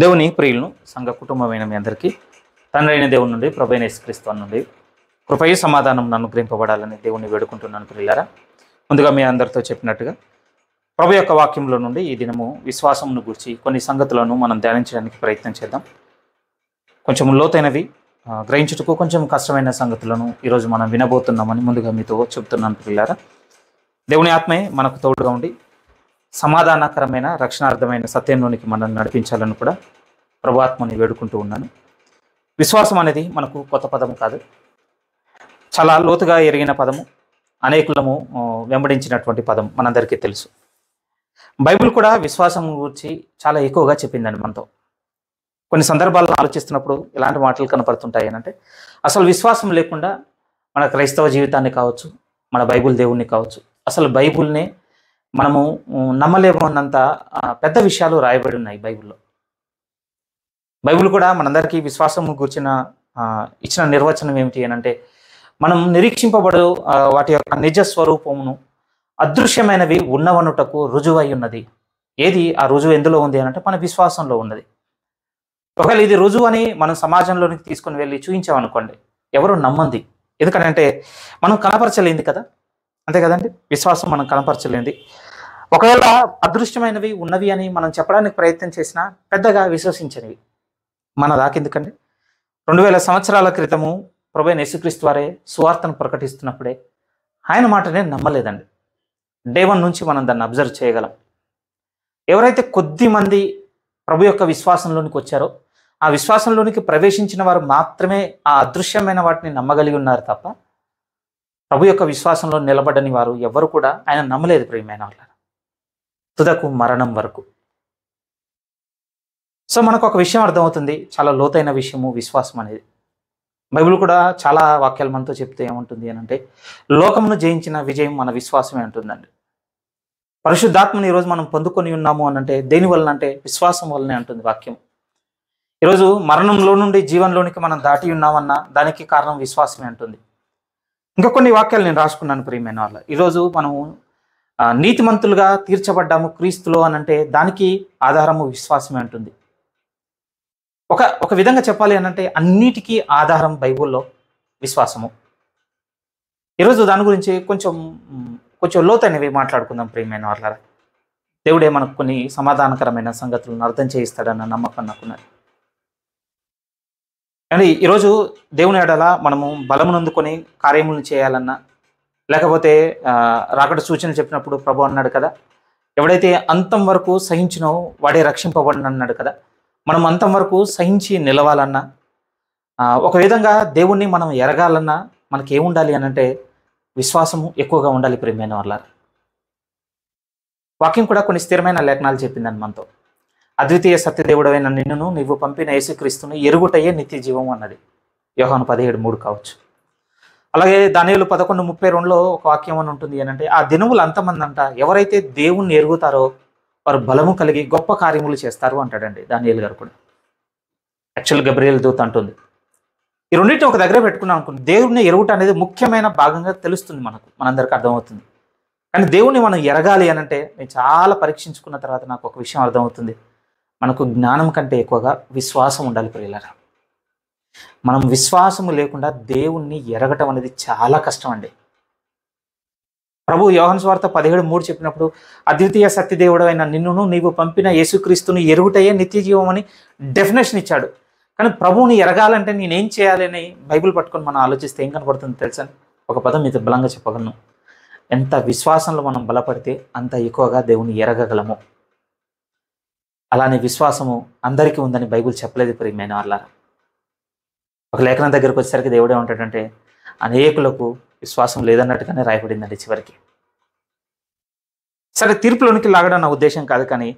దేవుని ప్రియులను సంఘ కుటుంబమైన మీ అందరికీ తండ్రైన దేవుని నుండి ప్రభైన అయిన యేసుక్రీస్తు నుండి కృపయ సమాధానం నన్ను గ్రహింపబడాలని దేవుని వేడుకుంటున్నాను ప్రియులారా. ముందుగా మీ అందరితో చెప్పినట్టుగా ప్రభు యొక్క వాక్యంలో నుండి ఈ దినము విశ్వాసమును గురించి కొన్ని సంగతులను మనం ధ్యానించడానికి ప్రయత్నం చేద్దాం. కొంచెం లోతైనవి గ్రహించుటకు కొంచెం కష్టమైన సంగతులను ఈరోజు మనం వినబోతున్నామని ముందుగా మీతో చెబుతున్నాను పిల్లారా దేవుని ఆత్మే మనకు తోడుగా ఉండి సమాధానకరమైన రక్షణార్థమైన సత్యంలోనికి మనల్ని నడిపించాలని కూడా ప్రభాత్మని వేడుకుంటూ ఉన్నాను. విశ్వాసం అనేది మనకు కొత్త పదం కాదు. చాలా లోతుగా ఎరిగిన పదము అనేకులము వెంబడించినటువంటి పదం మనందరికీ తెలుసు. బైబిల్ కూడా విశ్వాసం గురించి చాలా ఎక్కువగా చెప్పిందండి మనతో. కొన్ని సందర్భాల్లో ఆలోచిస్తున్నప్పుడు ఇలాంటి మాటలు కనపడుతుంటాయి అంటే అసలు విశ్వాసం లేకుండా మన క్రైస్తవ జీవితాన్ని కావచ్చు మన బైబిల్ దేవుణ్ణి కావచ్చు అసలు బైబిల్నే మనము నమ్మలేము అన్నంత పెద్ద విషయాలు రాయబడి ఉన్నాయి బైబిల్లో. బైబిల్ కూడా మనందరికీ విశ్వాసం గురించిన ఇచ్చిన నిర్వచనం ఏమిటి అని అంటే మనం నిరీక్షింపబడు వాటి యొక్క నిజ స్వరూపమును అదృశ్యమైనవి ఉన్నవనుటకు రుజువై ఉన్నది. ఏది ఆ రుజువు ఎందులో ఉంది అని అంటే మన విశ్వాసంలో ఉన్నది. ఒకవేళ ఇది రుజువు అని మనం సమాజంలోనికి తీసుకుని వెళ్ళి చూపించామనుకోండి ఎవరు నమ్మంది? ఎందుకంటే మనం కనపరచలేంది కదా? అంతే కదండి? విశ్వాసం మనం కనపరచలేంది ఒకవేళ అదృష్టమైనవి ఉన్నవి అని మనం చెప్పడానికి ప్రయత్నం చేసినా పెద్దగా విశ్వసించనివి. మన దాకెందుకండి రెండు వేల సంవత్సరాల క్రితము ప్రభు యేసుక్రీస్తు వారే సువార్తను ప్రకటిస్తున్నప్పుడే ఆయన మాటనే నమ్మలేదండి. డే వన్ నుంచి మనం దాన్ని అబ్జర్వ్ చేయగలం. ఎవరైతే కొద్ది మంది ప్రభు యొక్క విశ్వాసంలోనికి వచ్చారో ఆ విశ్వాసంలోనికి ప్రవేశించిన వారు మాత్రమే ఆ అదృశ్యమైన వాటిని నమ్మగలిగి ఉన్నారు తప్ప ప్రభు యొక్క విశ్వాసంలో నిలబడని వారు ఎవరు కూడా ఆయన నమ్మలేదు ప్రియమైన వాళ్ళ. తుదకు మరణం వరకు. సో మనకు ఒక విషయం అర్థమవుతుంది. చాలా లోతైన విషయము విశ్వాసం అనేది. బైబిల్ కూడా చాలా వాక్యాలు మనతో చెప్తే ఏముంటుంది అని అంటే లోకమును జయించిన విజయం మన విశ్వాసమే ఉంటుందండి. పరిశుద్ధాత్మని ఈరోజు మనం పొందుకొని ఉన్నాము అని అంటే దేని వలన అంటే విశ్వాసం వల్లనే ఉంటుంది వాక్యం. ఈరోజు మరణంలో నుండి జీవనలోనికి మనం దాటి ఉన్నామన్నా దానికి కారణం విశ్వాసమే ఉంటుంది. ఇంకా కొన్ని వాక్యాలు నేను రాసుకున్నాను ప్రియమైన వాళ్ళ ఈరోజు మనము నీతిమంతులుగా తీర్చబడ్డాము క్రీస్తులో అని అంటే దానికి ఆధారము విశ్వాసమే ఉంటుంది ఒక ఒక విధంగా చెప్పాలి అని అంటే అన్నిటికీ ఆధారం బైబిల్లో విశ్వాసము. ఈరోజు దాని గురించి కొంచెం కొంచెం లోతైనవి మాట్లాడుకుందాం ప్రియమైన వాళ్ళ దేవుడే మనకు కొన్ని సమాధానకరమైన సంగతులను అర్థం చేయిస్తాడన్న నమ్మకం నాకున్నది. కానీ ఈరోజు దేవుని ఎడల మనము బలమునందుకొని కార్యములను చేయాలన్నా లేకపోతే ఆ, రాకడ సూచన చెప్పినప్పుడు ప్రభు అన్నాడు కదా ఎవడైతే అంతం వరకు సహించినో వాడే రక్షింపబడిన అన్నాడు కదా మనం అంతం వరకు సహించి నిలవాలన్నా ఒక విధంగా దేవుణ్ణి మనం ఎరగాలన్నా మనకి ఏముండాలి అని అంటే విశ్వాసము ఎక్కువగా ఉండాలి ప్రియమైన వాళ్ళ. వాక్యం కూడా కొన్ని స్థిరమైన లేఖనాలు చెప్పిందని మనతో. అద్వితీయ సత్యదేవుడైన నిన్నును నీవు పంపిన యేసుక్రీస్తును ఎరుగుటయే నిత్య జీవం అన్నది. యోహాను పదిహేడు మూడు కావచ్చు. అలాగే దానిలు పదకొండు ముప్పై రెండులో ఒక వాక్యం అని ఉంటుంది ఏంటంటే ఆ దినములు అంతమంది అంట ఎవరైతే దేవుణ్ణి ఎరుగుతారో వారు బలము కలిగి గొప్ప కార్యములు చేస్తారు అంటాడండి దానియలు గారు కూడా. యాక్చువల్ గబ్రియల్ దూత్ అంటుంది ఈ రెండింటిని ఒక దగ్గర పెట్టుకున్నాం అనుకోండి దేవుడిని ఎరుగుట అనేది ముఖ్యమైన భాగంగా తెలుస్తుంది మనకు. మనందరికీ అర్థమవుతుంది. కానీ దేవుణ్ణి మనం ఎరగాలి అని అంటే నేను చాలా పరీక్షించుకున్న తర్వాత నాకు ఒక విషయం అర్థమవుతుంది. మనకు జ్ఞానం కంటే ఎక్కువగా విశ్వాసం ఉండాలి ప్రియులరా. మనం విశ్వాసము లేకుండా దేవుణ్ణి ఎరగటం అనేది చాలా కష్టం అండి ప్రభు యోహన్ స్వార్థ పదిహేడు మూడు చెప్పినప్పుడు అద్వితీయ సత్యదేవుడు అయిన నిన్నును నీవు పంపిన యేసుక్రీస్తుని ఎరుగుటయే నిత్య జీవమని అని డెఫినేషన్ ఇచ్చాడు. కానీ ప్రభువుని ఎరగాలంటే నేనేం చేయాలి అని బైబిల్ పట్టుకొని మనం ఆలోచిస్తే ఏం కనపడుతుంది తెలుసా? ఒక పదం మీతో బలంగా చెప్పగలను. ఎంత విశ్వాసంలో మనం బలపడితే అంత ఎక్కువగా దేవుని ఎరగగలము. అలానే విశ్వాసము అందరికీ ఉందని బైబిల్ చెప్పలేదు ప్రియమైన వాళ్ళ ఒక లేఖనం దగ్గరకు వచ్చేసరికి దేవుడే ఉంటాడంటే అనేకులకు విశ్వాసం లేదన్నట్టుగానే రాయబడిందండి చివరికి. సరే తీర్పులోనికి లాగడం నా ఉద్దేశం కాదు కానీ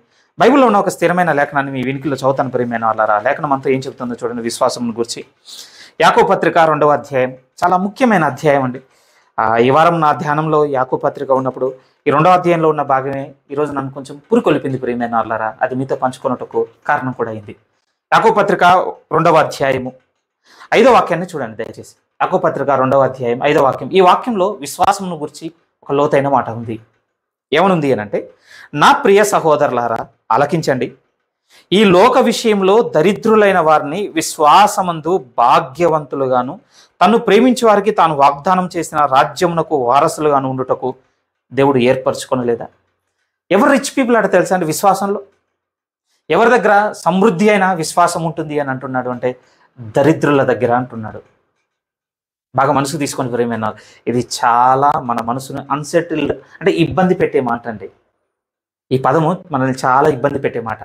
బైబిల్లో ఉన్న ఒక స్థిరమైన లేఖనాన్ని మీ వినికిలో చదువుతాను ప్రియమైన వాళ్ళారా లేఖనం అంతా ఏం చెబుతుందో చూడండి విశ్వాసం గురించి. యాకో పత్రిక రెండవ అధ్యాయం చాలా ముఖ్యమైన అధ్యాయం అండి. ఈ వారం నా ధ్యానంలో యాకు పత్రిక ఉన్నప్పుడు ఈ రెండవ అధ్యాయంలో ఉన్న భాగమే ఈరోజు నన్ను కొంచెం పురికొల్పింది ప్రియమైన వాళ్ళారా అది మీతో పంచుకున్నట్టుకు కారణం కూడా అయింది. యాకు పత్రిక రెండవ అధ్యాయము. ఐదో వాక్యాన్ని చూడండి దయచేసి. యాకు పత్రిక రెండవ అధ్యాయం ఐదో వాక్యం. ఈ వాక్యంలో విశ్వాసమును గురించి ఒక లోతైన మాట ఉంది. ఏమనుంది అనంటే అంటే నా ప్రియ సహోదరులారా ఆలకించండి. ఈ లోక విషయంలో దరిద్రులైన వారిని విశ్వాసమందు భాగ్యవంతులుగాను తను ప్రేమించే వారికి తాను వాగ్దానం చేసిన రాజ్యమునకు వారసులుగాను ఉండుటకు దేవుడు ఏర్పరచుకొనలేదా? ఎవరు రిచ్ పీపుల్ అంటే తెలుసా అండి విశ్వాసంలో? ఎవరి దగ్గర సమృద్ధి అయిన విశ్వాసం ఉంటుంది అని అంటున్నాడు అంటే దరిద్రుల దగ్గర అంటున్నాడు. బాగా మనసు తీసుకొని ప్రేమైన ఇది చాలా మన మనసును అన్సెటిల్డ్ అంటే ఇబ్బంది పెట్టే మాట అండి. ఈ పదము మనల్ని చాలా ఇబ్బంది పెట్టే మాట.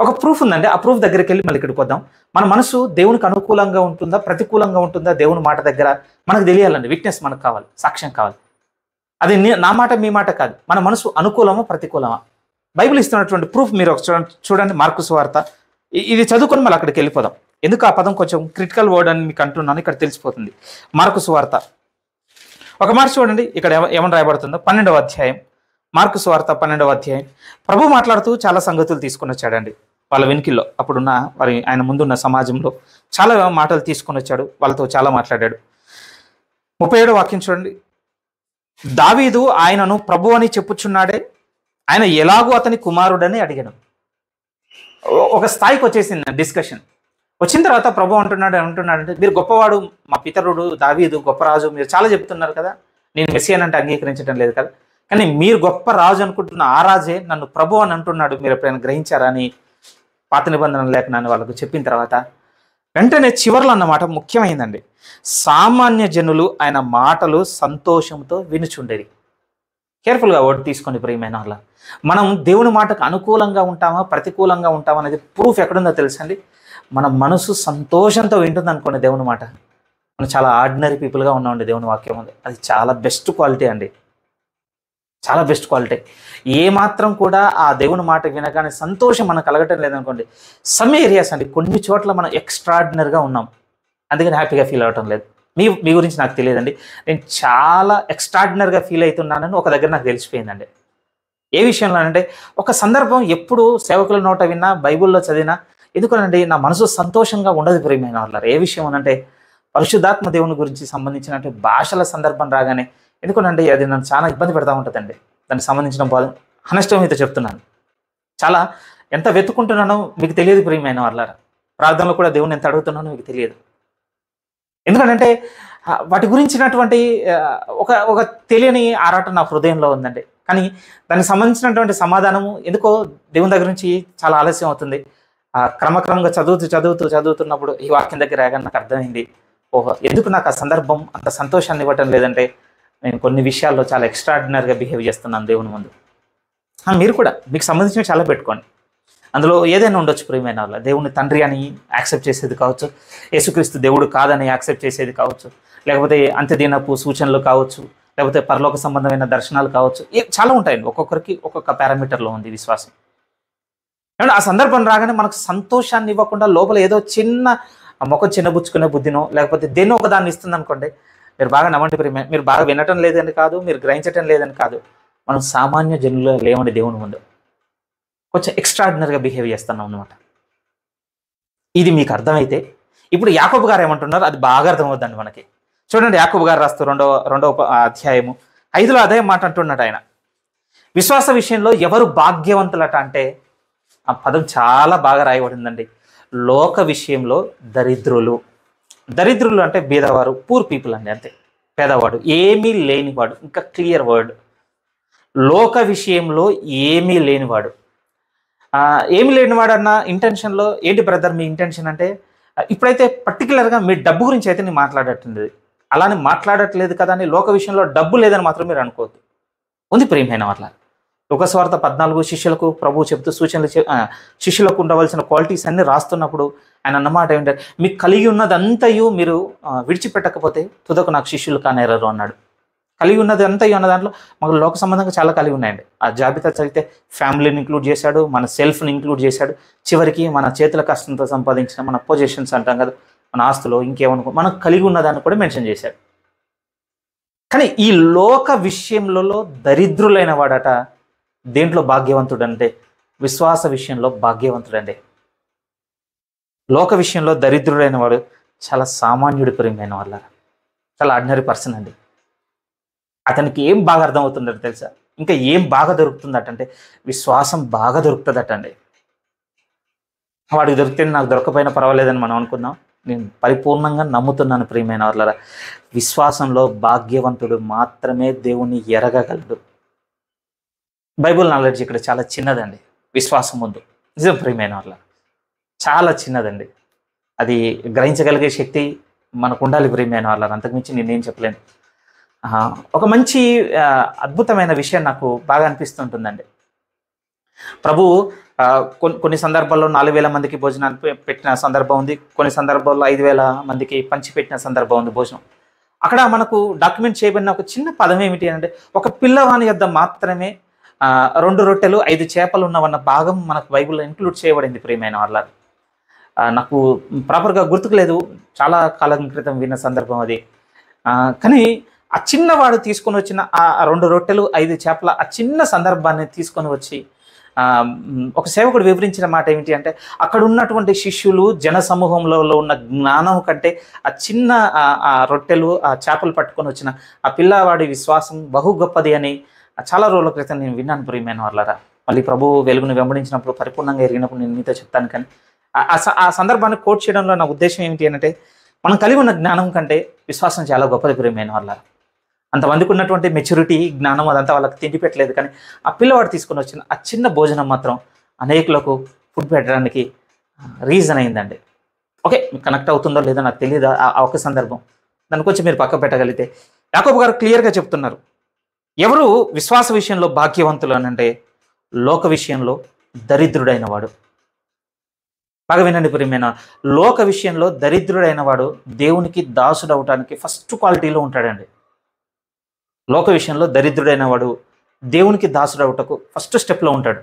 ఒక ప్రూఫ్ ఉందండి. ఆ ప్రూఫ్ దగ్గరికి వెళ్ళి మళ్ళీ ఇక్కడికి వద్దాం. మన మనసు దేవునికి అనుకూలంగా ఉంటుందా? ప్రతికూలంగా ఉంటుందా? దేవుని మాట దగ్గర మనకు తెలియాలండి. విట్నెస్ మనకు కావాలి. సాక్ష్యం కావాలి. అది నా మాట మీ మాట కాదు. మన మనసు అనుకూలమా? ప్రతికూలమా? బైబిల్ ఇస్తున్నటువంటి ప్రూఫ్ మీరు ఒక చూడండి చూడండి. మార్కుస్ వార్త ఇది చదువుకొని మళ్ళీ అక్కడికి వెళ్ళిపోదాం. ఎందుకు ఆ పదం కొంచెం క్రిటికల్ వర్డ్ అని మీకు అంటున్నాను? ఇక్కడ తెలిసిపోతుంది. మార్కుస్ వార్త ఒక మాట చూడండి. ఇక్కడ ఏమని రాయబడుతుందో? పన్నెండవ అధ్యాయం. మార్కుస్ వార్త పన్నెండవ అధ్యాయం. ప్రభు మాట్లాడుతూ చాలా సంగతులు తీసుకుని వచ్చాడండి. వాళ్ళ వెనుకల్లో అప్పుడున్న వారి ఆయన ముందున్న సమాజంలో చాలా మాటలు తీసుకొని వచ్చాడు వాళ్ళతో చాలా మాట్లాడాడు. ముప్పై ఏడో వాక్యం చూడండి. దావీదు ఆయనను ప్రభు అని చెప్పుచున్నాడే ఆయన ఎలాగూ అతని కుమారుడని అడిగాడు. ఒక స్థాయికి వచ్చేసింది డిస్కషన్. వచ్చిన తర్వాత ప్రభు అంటున్నాడు అంటున్నాడు అంటే మీరు గొప్పవాడు మా పితరుడు దావీదు గొప్ప రాజు మీరు చాలా చెప్తున్నారు కదా నేను మెస్సియన్ అంటే అంగీకరించడం లేదు కదా. కానీ మీరు గొప్ప రాజు అనుకుంటున్న ఆ రాజే నన్ను ప్రభు అని అంటున్నాడు మీరు ఎప్పుడైనా గ్రహించారా అని పాత నిబంధన లేఖనాన్ని వాళ్ళకు చెప్పిన తర్వాత వెంటనే చివర్లో అన్నమాట ముఖ్యమైందండి. సామాన్య జనులు ఆయన మాటలు సంతోషంతో వినుచుండేది. కేర్ఫుల్గా ఓటు తీసుకొని ప్రియమైన వాళ్ళ. మనం దేవుని మాటకు అనుకూలంగా ఉంటామా ప్రతికూలంగా ఉంటామా అనేది ప్రూఫ్ ఎక్కడుందో తెలుసండి? మన మనసు సంతోషంతో వింటుంది అనుకోండి దేవుని మాట. మనం చాలా ఆర్డినరీ పీపుల్గా ఉన్నామండి దేవుని వాక్యం ఉంది అది చాలా బెస్ట్ క్వాలిటీ అండి. చాలా బెస్ట్ క్వాలిటీ ఏ మాత్రం కూడా ఆ దేవుని మాట వినగానే సంతోషం మనకు కలగటం లేదనుకోండి సమ్ ఏరియాస్ అండి. కొన్ని చోట్ల మనం ఎక్స్ట్రాడినరీగా ఉన్నాం. అందుకని హ్యాపీగా ఫీల్ అవటం లేదు. మీ మీ గురించి నాకు తెలియదండి. నేను చాలా ఎక్స్ట్రాడినరీగా ఫీల్ అవుతున్నానని ఒక దగ్గర నాకు తెలిసిపోయిందండి. ఏ విషయంలో అంటే ఒక సందర్భం ఎప్పుడు సేవకుల నోట విన్నా బైబిల్లో చదివినా ఎందుకనండి నా మనసు సంతోషంగా ఉండదు ప్రేమైన వాళ్ళ ఏ విషయం అనంటే పరిశుద్ధాత్మ దేవుని గురించి సంబంధించిన భాషల సందర్భం రాగానే ఎందుకంటే అది నన్ను చాలా ఇబ్బంది పెడతా ఉంటుందండి. దానికి సంబంధించిన బాధ హనష్టం మీతో చెప్తున్నాను. చాలా ఎంత వెతుకుంటున్నానో మీకు తెలియదు ప్రియమైన వాళ్ళారా ప్రార్థనలో కూడా దేవుని ఎంత అడుగుతున్నానో మీకు తెలియదు. ఎందుకంటే వాటి గురించినటువంటి ఒక ఒక తెలియని ఆరాటం నా హృదయంలో ఉందండి. కానీ దానికి సంబంధించినటువంటి సమాధానము ఎందుకో దేవుని దగ్గర నుంచి చాలా ఆలస్యం అవుతుంది. క్రమక్రమంగా చదువుతూ చదువుతూ చదువుతున్నప్పుడు ఈ వాక్యం దగ్గర నాకు అర్థమైంది. ఓహో ఎందుకు నాకు ఆ సందర్భం అంత సంతోషాన్ని ఇవ్వటం లేదంటే నేను కొన్ని విషయాల్లో చాలా ఎక్స్ట్రాడినరీగా బిహేవ్ చేస్తున్నాను దేవుని ముందు. మీరు కూడా మీకు సంబంధించిన చాలా పెట్టుకోండి. అందులో ఏదైనా ఉండొచ్చు ప్రియమైన వాళ్ళ. దేవుని తండ్రి అని యాక్సెప్ట్ చేసేది కావచ్చు. యేసుక్రీస్తు దేవుడు కాదని యాక్సెప్ట్ చేసేది కావచ్చు. లేకపోతే అంత్యదినపు సూచనలు కావచ్చు. లేకపోతే పరలోక సంబంధమైన దర్శనాలు కావచ్చు. చాలా ఉంటాయండి. ఒక్కొక్కరికి ఒక్కొక్క పారామీటర్లో ఉంది విశ్వాసం. ఏమంటే ఆ సందర్భం రాగానే మనకు సంతోషాన్ని ఇవ్వకుండా లోపల ఏదో చిన్న ఆ ముఖం చిన్నబుచ్చుకునే బుద్ధినో లేకపోతే దేన్నో ఒక దాన్ని ఇస్తుంది అనుకోండి మీరు బాగా నమ్మండి ప్రియమే మీరు బాగా వినటం లేదని కాదు మీరు గ్రహించటం లేదని కాదు. మనం సామాన్య జనులు లేవండి దేవుని ముందు కొంచెం ఎక్స్ట్రాడినరీగా బిహేవ్ చేస్తున్నాం అనమాట ఇది మీకు అర్థమైతే ఇప్పుడు యాకబు గారు ఏమంటున్నారు? అది బాగా అర్థమవుద్దండి మనకి. చూడండి యాకబు గారు రాస్తూ రెండవ రెండవ అధ్యాయము. ఐదులో అదే మాట అంటున్నాడు ఆయన. విశ్వాస విషయంలో ఎవరు భాగ్యవంతులట అంటే ఆ పదం చాలా బాగా రాయబడిందండి. లోక విషయంలో దరిద్రులు. దరిద్రులు అంటే బీదవారు పూర్ పీపుల్ అండి అంతే. పేదవాడు ఏమీ లేనివాడు ఇంకా క్లియర్ వర్డ్ లోక విషయంలో ఏమీ లేనివాడు. ఏమి లేనివాడు అన్న ఇంటెన్షన్లో ఏంటి బ్రదర్ మీ ఇంటెన్షన్ అంటే ఇప్పుడైతే పర్టికులర్గా మీ డబ్బు గురించి అయితే నేను మాట్లాడట్లేదు. అలానే మాట్లాడట్లేదు కదా అని లోక విషయంలో డబ్బు లేదని మాత్రం మీరు అనుకోవద్దు. ఉంది ప్రేమైన వాళ్ళ లోకస్వార్థ పద్నాలుగు శిష్యులకు ప్రభువు చెప్తూ సూచనలు శిష్యులకు ఉండవలసిన క్వాలిటీస్ అన్ని రాస్తున్నప్పుడు ఆయన అన్నమాట ఏంటంటే మీకు కలిగి ఉన్నదంతయు మీరు విడిచిపెట్టకపోతే తుదకు నాకు శిష్యులు కానేరారు అన్నాడు. కలిగి ఉన్నది అంతయు అన్న దాంట్లో మాకు లోక సంబంధంగా చాలా కలిగి ఉన్నాయండి. ఆ జాబితా చదివితే ఫ్యామిలీని ఇంక్లూడ్ చేశాడు మన సెల్ఫ్ని ఇంక్లూడ్ చేశాడు. చివరికి మన చేతుల కష్టంతో సంపాదించిన మన పొజిషన్స్ అంటాం కదా మన ఆస్తులు ఇంకేమనుకో మనకు కలిగి ఉన్నదాన్ని కూడా మెన్షన్ చేశాడు. కానీ ఈ లోక విషయంలో దరిద్రులైన వాడట దేంట్లో భాగ్యవంతుడంటే విశ్వాస విషయంలో భాగ్యవంతుడండి లోక విషయంలో దరిద్రుడైన వాడు చాలా సామాన్యుడి ప్రియమైన వాళ్ళ చాలా ఆర్డినరీ పర్సన్ అండి. అతనికి ఏం బాగా అర్థమవుతుందట తెలుసా? ఇంకా ఏం బాగా దొరుకుతుందట అంటే విశ్వాసం బాగా దొరుకుతుందట అండి. వాడికి దొరికితే నాకు దొరకపోయినా పర్వాలేదని మనం అనుకుందాం. నేను పరిపూర్ణంగా నమ్ముతున్నాను ప్రియమైన వాళ్ళ విశ్వాసంలో భాగ్యవంతుడు మాత్రమే దేవుణ్ణి ఎరగగలడు. బైబుల్ నాలెడ్జ్ ఇక్కడ చాలా చిన్నదండి. విశ్వాసం ముందు. నిజం ప్రియమైన వాళ్ళ చాలా చిన్నదండి. అది గ్రహించగలిగే శక్తి మనకు ఉండాలి ప్రేమైన వాళ్ళని అంతకుమించి నేనేం చెప్పలేను. ఒక మంచి అద్భుతమైన విషయం నాకు బాగా అనిపిస్తుంటుందండి. ప్రభు కొన్ని కొన్ని సందర్భాల్లో నాలుగు వేల మందికి భోజనాలు పె- పెట్టిన సందర్భం ఉంది. కొన్ని సందర్భాల్లో ఐదు వేల మందికి పంచిపెట్టిన సందర్భం ఉంది భోజనం. అక్కడ మనకు డాక్యుమెంట్ చేయబడిన ఒక చిన్న పదం ఏమిటి అంటే ఒక పిల్లవాని యొద్ద మాత్రమే రెండు రొట్టెలు ఐదు చేపలు ఉన్నవన్న భాగం మనకు బైబిల్లో ఇంక్లూడ్ చేయబడింది ప్రియమైన వాళ్ళ. నాకు ప్రాపర్గా గుర్తుకు లేదు చాలా కాలం క్రితం విన్న సందర్భం అది. కానీ ఆ చిన్నవాడు తీసుకొని వచ్చిన ఆ రెండు రొట్టెలు ఐదు చేపల ఆ చిన్న సందర్భాన్ని తీసుకొని వచ్చి ఒక సేవకుడు వివరించిన మాట ఏమిటి అంటే అక్కడ ఉన్నటువంటి శిష్యులు జన సమూహంలో ఉన్న జ్ఞానం కంటే ఆ చిన్న ఆ ఆ రొట్టెలు ఆ చేపలు పట్టుకొని వచ్చిన ఆ పిల్లవాడి విశ్వాసం బహు గొప్పది అని చాలా రోజుల క్రితం నేను విన్నాను ప్రియమైన వాళ్ళరా మళ్ళీ ప్రభు వెలుగును వెంబడించినప్పుడు పరిపూర్ణంగా ఎరిగినప్పుడు నేను మీతో చెప్తాను కానీ ఆ- స- ఆ సందర్భాన్ని కోట్ చేయడంలో నా ఉద్దేశం ఏమిటి అంటే మనం కలిగి ఉన్న జ్ఞానం కంటే విశ్వాసం చాలా గొప్పది ప్రియమైన వాళ్ళ అంతమందికి ఉన్నటువంటి మెచ్యూరిటీ జ్ఞానం అదంతా వాళ్ళకి తిండి పెట్టలేదు కానీ ఆ పిల్లవాడు తీసుకొని వచ్చిన ఆ చిన్న భోజనం మాత్రం అనేకులకు ఫుడ్ పెట్టడానికి రీజన్ అయిందండి. ఓకే కనెక్ట్ అవుతుందో లేదో నాకు తెలియదు ఆ ఒక ఒక్క సందర్భం? దాని కొంచెం మీరు పక్క పెట్టగలిగితే. యాకోబు గారు క్లియర్గా చెప్తున్నారు. ఎవరు విశ్వాస విషయంలో భాగ్యవంతులు అనంటే లోక విషయంలో దరిద్రుడైన వాడు. బాగా వినండి ప్రియమైన లోక విషయంలో దరిద్రుడైన వాడు దేవునికి దాసుడు అవటానికి ఫస్ట్ క్వాలిటీలో ఉంటాడండి. లోక విషయంలో దరిద్రుడైన వాడు దేవునికి దాసుడు అవటకు ఫస్ట్ స్టెప్లో ఉంటాడు.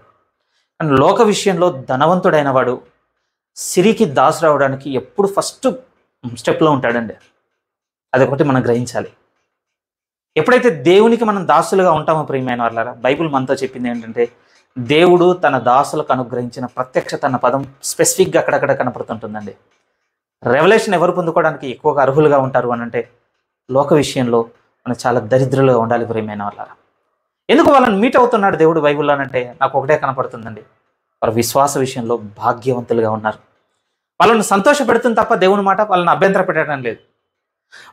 అండ్ లోక విషయంలో ధనవంతుడైన వాడు సిరికి దాసుడు అవడానికి ఎప్పుడు ఫస్ట్ స్టెప్లో ఉంటాడండి. అదొకటి మనం గ్రహించాలి. ఎప్పుడైతే దేవునికి మనం దాసులుగా ఉంటామో ప్రియమైన వాళ్ళారా బైబిల్ మనతో చెప్పింది ఏంటంటే దేవుడు తన దాసులకు అనుగ్రహించిన ప్రత్యక్షత అన్న పదం స్పెసిఫిక్గా అక్కడక్కడ కనపడుతుంటుందండి. రెవల్యూషన్ ఎవరు పొందుకోవడానికి ఎక్కువగా అర్హులుగా ఉంటారు అని అంటే లోక విషయంలో మనం చాలా దరిద్రులుగా ఉండాలి ప్రేమైన వాళ్ళ ఎందుకు వాళ్ళని మీట్ అవుతున్నాడు దేవుడు బైబుల్లో అంటే నాకు ఒకటే కనపడుతుందండి. వారు విశ్వాస విషయంలో భాగ్యవంతులుగా ఉన్నారు. వాళ్ళని సంతోషపెడుతుంది తప్ప దేవుని మాట వాళ్ళని అభ్యంతర పెట్టడం లేదు.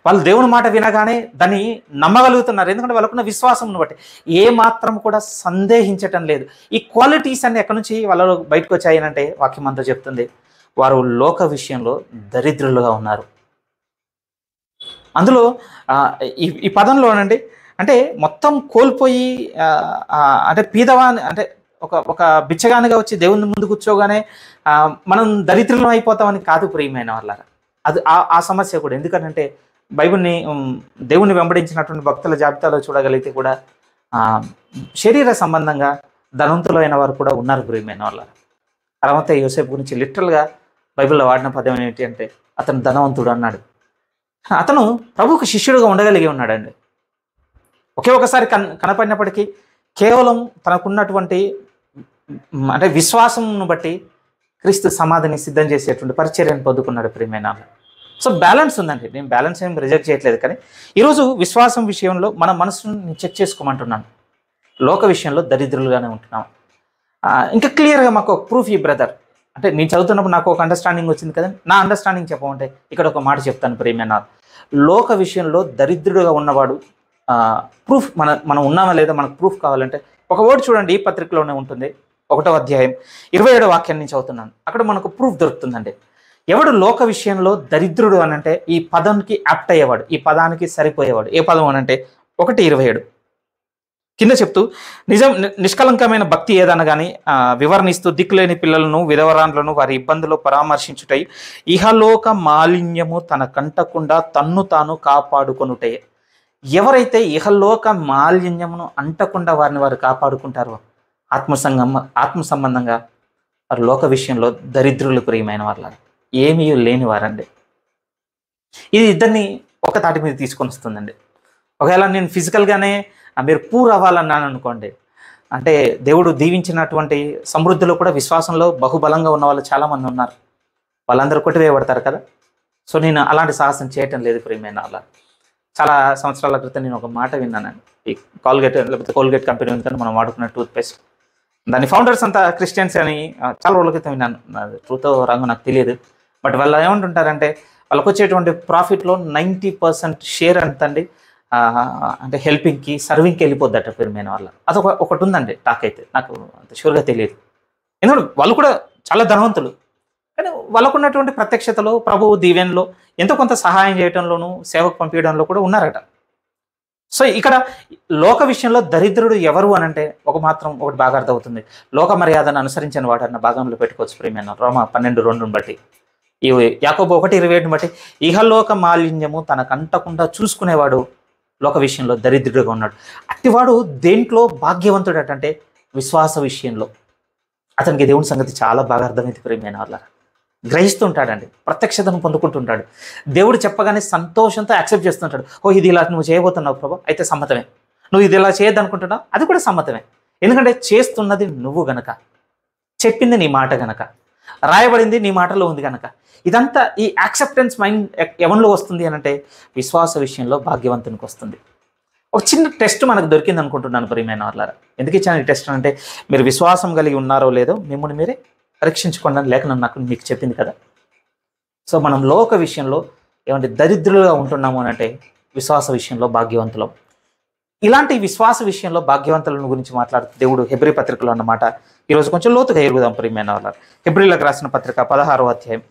వాళ్ళు దేవుని మాట వినగానే దాన్ని నమ్మగలుగుతున్నారు. ఎందుకంటే వాళ్ళకున్న విశ్వాసం బట్టి. ఏ మాత్రం కూడా సందేహించటం లేదు. ఈ క్వాలిటీస్ అన్ని ఎక్కడి నుంచి వాళ్ళలో బయటకు వచ్చాయనంటే వాక్యం అంతా చెప్తుంది. వారు లోక విషయంలో దరిద్రులుగా ఉన్నారు. అందులో ఈ ఈ పదంలోనండి అంటే మొత్తం కోల్పోయి అంటే పీదవాని అంటే ఒక ఒక బిచ్చగానిగా వచ్చి దేవుని ముందు కూర్చోగానే మనం దరిద్రులం అయిపోతామని కాదు ప్రియమైన వాళ్ళ అది ఆ- ఆ సమస్య కూడా. ఎందుకంటే బైబిల్ని దేవుణ్ణి వెంబడించినటువంటి భక్తుల జాబితాలో చూడగలిగితే కూడా శరీర సంబంధంగా ధనవంతులైన వారు కూడా ఉన్నారు ప్రియమైన వాళ్ళ తర్వాత యోసేపు గురించి లిటరల్గా బైబిల్లో వాడిన పదం ఏంటి అంటే అతను ధనవంతుడు అన్నాడు. అతను ప్రభుకు శిష్యుడుగా ఉండగలిగి ఉన్నాడండి. ఒకే ఒకసారి కన్ కనపడినప్పటికీ కేవలం తనకున్నటువంటి అంటే విశ్వాసంను బట్టి క్రీస్తు సమాధిని సిద్ధం చేసేటువంటి పరిచర్యను పొందుకున్నాడు ప్రియమైన సో బ్యాలెన్స్ ఉందండి. నేను బ్యాలెన్స్ ఏం రిజెక్ట్ చేయట్లేదు కానీ ఈరోజు విశ్వాసం విషయంలో మన మనసును చెక్ చేసుకోమంటున్నాను. లోక విషయంలో దరిద్రులుగానే ఉంటున్నాం. ఇంకా క్లియర్గా మాకు ఒక ప్రూఫ్ ఈ బ్రదర్. అంటే నేను చదువుతున్నప్పుడు నాకు ఒక అండర్స్టాండింగ్ వచ్చింది కదా నా అండర్స్టాండింగ్ చెప్పమంటే ఇక్కడ ఒక మాట చెప్తాను ప్రియమైన లోక విషయంలో దరిద్రుడుగా ఉన్నవాడు ప్రూఫ్ మన మనం ఉన్నామా లేదా మనకు ప్రూఫ్ కావాలంటే ఒక వర్డ్ చూడండి ఈ పత్రికలోనే ఉంటుంది. ఒకటో అధ్యాయం ఇరవై ఏడో వాక్యం నుంచి అవుతున్నాను అక్కడ మనకు ప్రూఫ్ దొరుకుతుందండి. ఎవడు లోక విషయంలో దరిద్రుడు అనంటే ఈ పదానికి యాప్ట్ అయ్యేవాడు ఈ పదానికి సరిపోయేవాడు. ఏ పదం అనంటే ఒకటి ఇరవై ఏడు. కింద చెప్తూ నిజం నిష్కలంకమైన భక్తి ఏదనగాని కానీ వివరణిస్తూ దిక్కులేని పిల్లలను విధవరాండ్లను వారి ఇబ్బందులు పరామర్శించుటై ఇహలోక మాలిన్యము తన కంటకుండా తన్ను తాను కాపాడుకొనుటే ఎవరైతే ఇహలోక మాలిన్యమును అంటకుండా వారిని వారు కాపాడుకుంటారో ఆత్మసంగం ఆత్మ సంబంధంగా వారు లోక విషయంలో దరిద్రులు ప్రియమైన వాళ్ళ ఏమీ లేని వారండి. ఇది ఇద్దరిని ఒక తాటి మీద తీసుకొని వస్తుందండి. ఒకవేళ నేను ఫిజికల్గానే మీరు పూర్ అవ్వాలన్నాను అనుకోండి అంటే దేవుడు దీవించినటువంటి సమృద్ధిలో కూడా విశ్వాసంలో బహుబలంగా ఉన్న వాళ్ళు చాలామంది ఉన్నారు. వాళ్ళందరూ కొట్టివేయబడతారు కదా. సో నేను అలాంటి సాహసం చేయటం లేదు ప్రియమైన అలా చాలా సంవత్సరాల క్రితం నేను ఒక మాట విన్నానండి. ఈ కాల్గేట్ లేకపోతే కోల్గేట్ కంపెనీ ఉందని మనం వాడుకున్న టూత్పేస్ట్ దాని ఫౌండర్స్ అంతా క్రిస్టియన్స్ అని చాలా రోజుల క్రితం విన్నాను. ట్రూత్ రంగు నాకు తెలియదు. బట్ వాళ్ళు ఏమంటుంటారంటే వాళ్ళకి వచ్చేటువంటి ప్రాఫిట్లో నైంటీ పర్సెంట్ షేర్ అంతండి అంటే హెల్పింగ్కి సర్వింగ్కి వెళ్ళిపోద్దట పెరిమైన వాళ్ళ. అదొక ఒకటి ఉందండి టాక్ అయితే. నాకు అంత షూర్గా తెలియదు. ఎందుకంటే వాళ్ళు కూడా చాలా ధనవంతులు. కానీ వాళ్ళకున్నటువంటి ప్రత్యక్షతలో ప్రభువు దీవెనలో ఎంతో కొంత సహాయం చేయడంలోనూ సేవకు పంపించడంలో కూడా ఉన్నారట. సో ఇక్కడ లోక విషయంలో దరిద్రుడు ఎవరు అని అంటే ఒక మాత్రం ఒకటి బాగా అర్థమవుతుంది. లోక మర్యాదను అనుసరించిన వాడు అన్న భాగంలో పెట్టుకోవచ్చు ప్రేమైన? రోమ పన్నెండు రెండును బట్టి. ఈ యాకోబు ఒకటి ఇరవై ఏడుని బట్టి ఇహలోక మాలిన్యము తనకంటకుండా చూసుకునేవాడు లోక విషయంలో దరిద్రుడుగా ఉన్నాడు. అట్టివాడు దేంట్లో భాగ్యవంతుడు అంటే విశ్వాస విషయంలో. అతనికి దేవుని సంగతి చాలా బాగా అర్థమైంది ప్రేమైన వాళ్ళ గ్రహిస్తుంటాడండి. ప్రత్యక్షతను పొందుకుంటుంటాడు. దేవుడు చెప్పగానే సంతోషంతో యాక్సెప్ట్ చేస్తుంటాడు. ఓ ఇది ఇలా నువ్వు చేయబోతున్నావు ప్రభా అయితే సమ్మతమే. నువ్వు ఇది ఇలా చేయొద్దనుకుంటున్నావు అది కూడా సమ్మతమే. ఎందుకంటే చేస్తున్నది నువ్వు గనక చెప్పింది నీ మాట గనక రాయబడింది నీ మాటలో ఉంది గనక ఇదంతా ఈ యాక్సెప్టెన్స్ మైండ్ ఎవరిలో వస్తుంది అని అంటే విశ్వాస విషయంలో భాగ్యవంతునికి వస్తుంది. ఒక చిన్న టెస్ట్ మనకు దొరికింది అనుకుంటున్నాను ప్రియమైన వాళ్ళారా ఎందుకు ఇచ్చాను ఈ టెస్ట్ అంటే మీరు విశ్వాసం కలిగి ఉన్నారో లేదో మిమ్మల్ని మీరే పరీక్షించుకోండి అని లేఖనం నాకు మీకు చెప్పింది కదా. సో మనం లోక విషయంలో ఏమంటే దరిద్రులుగా ఉంటున్నాము అని అంటే విశ్వాస విషయంలో భాగ్యవంతులం. ఇలాంటి విశ్వాస విషయంలో భాగ్యవంతులను గురించి మాట్లాడుతూ దేవుడు హెబ్రి పత్రికలో అన్నమాట. ఈరోజు కొంచెం లోతుగా ఎరుగుదాం ప్రియమైన వాళ్ళ. హెబ్రిలకు రాసిన పత్రిక పదహారో అధ్యాయం.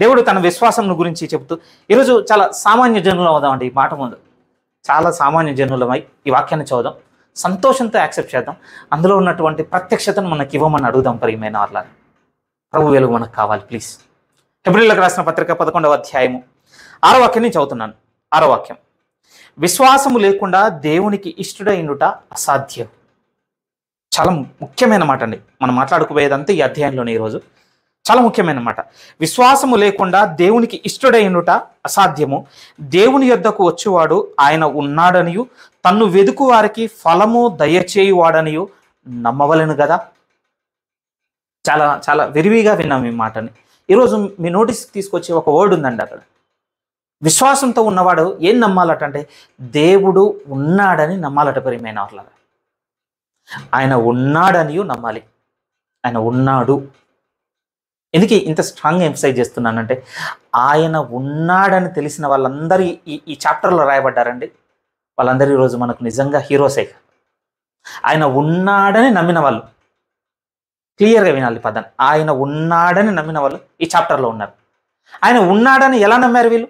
దేవుడు తన విశ్వాసం గురించి చెబుతూ ఈరోజు చాలా సామాన్య జనులు అవుదామండి ఈ మాట ముందు. చాలా సామాన్య జనులమై ఈ వాక్యాన్ని చదుదాం సంతోషంతో యాక్సెప్ట్ చేద్దాం. అందులో ఉన్నటువంటి ప్రత్యక్షతను మనకి ఇవ్వమని అడుగుదాం ప్రియమైన వాళ్ళని ప్రభు వెలుగు మనకు కావాలి ప్లీజ్ హెబ్రిలకు రాసిన పత్రిక పదకొండవ అధ్యాయము. ఆరో వాక్యం నుంచి చదువుతున్నాను. ఆరో వాక్యం. విశ్వాసము లేకుండా దేవునికి ఇష్టడైనట అసాధ్యం. చాలా ముఖ్యమైన మాట అండి. మనం మాట్లాడుకోబోయేదంతా ఈ అధ్యాయంలోనే ఈరోజు. చాలా ముఖ్యమైన మాట. విశ్వాసము లేకుండా దేవునికి ఇష్టడైనట అసాధ్యము. దేవుని యొద్దకు వచ్చేవాడు ఆయన ఉన్నాడనియు తన్ను వెదుకు వారికి ఫలము దయచేయువాడనియు నమ్మవలను కదా చాలా చాలా విరివిగా విన్నాం ఈ మాటని. ఈరోజు మీ నోటీస్ తీసుకొచ్చే ఒక వర్డ్ ఉందండి అక్కడ. విశ్వాసంతో ఉన్నవాడు ఏం నమ్మాలట అంటే దేవుడు ఉన్నాడని నమ్మాలట ప్రియమైన వాళ్ళగా ఆయన ఉన్నాడని నమ్మాలి. ఆయన ఉన్నాడు. ఎందుకు ఇంత స్ట్రాంగ్ ఎంఫసైజ్ చేస్తున్నానంటే ఆయన ఉన్నాడని తెలిసిన వాళ్ళందరూ ఈ ఈ చాప్టర్లో రాయబడ్డారండి. వాళ్ళందరూ ఈరోజు మనకు నిజంగా హీరోసే ఆయన ఉన్నాడని నమ్మిన వాళ్ళు. క్లియర్గా వినాలి పదాన్ని. ఆయన ఉన్నాడని నమ్మిన వాళ్ళు ఈ చాప్టర్లో ఉన్నారు. ఆయన ఉన్నాడని ఎలా నమ్మారు వీళ్ళు?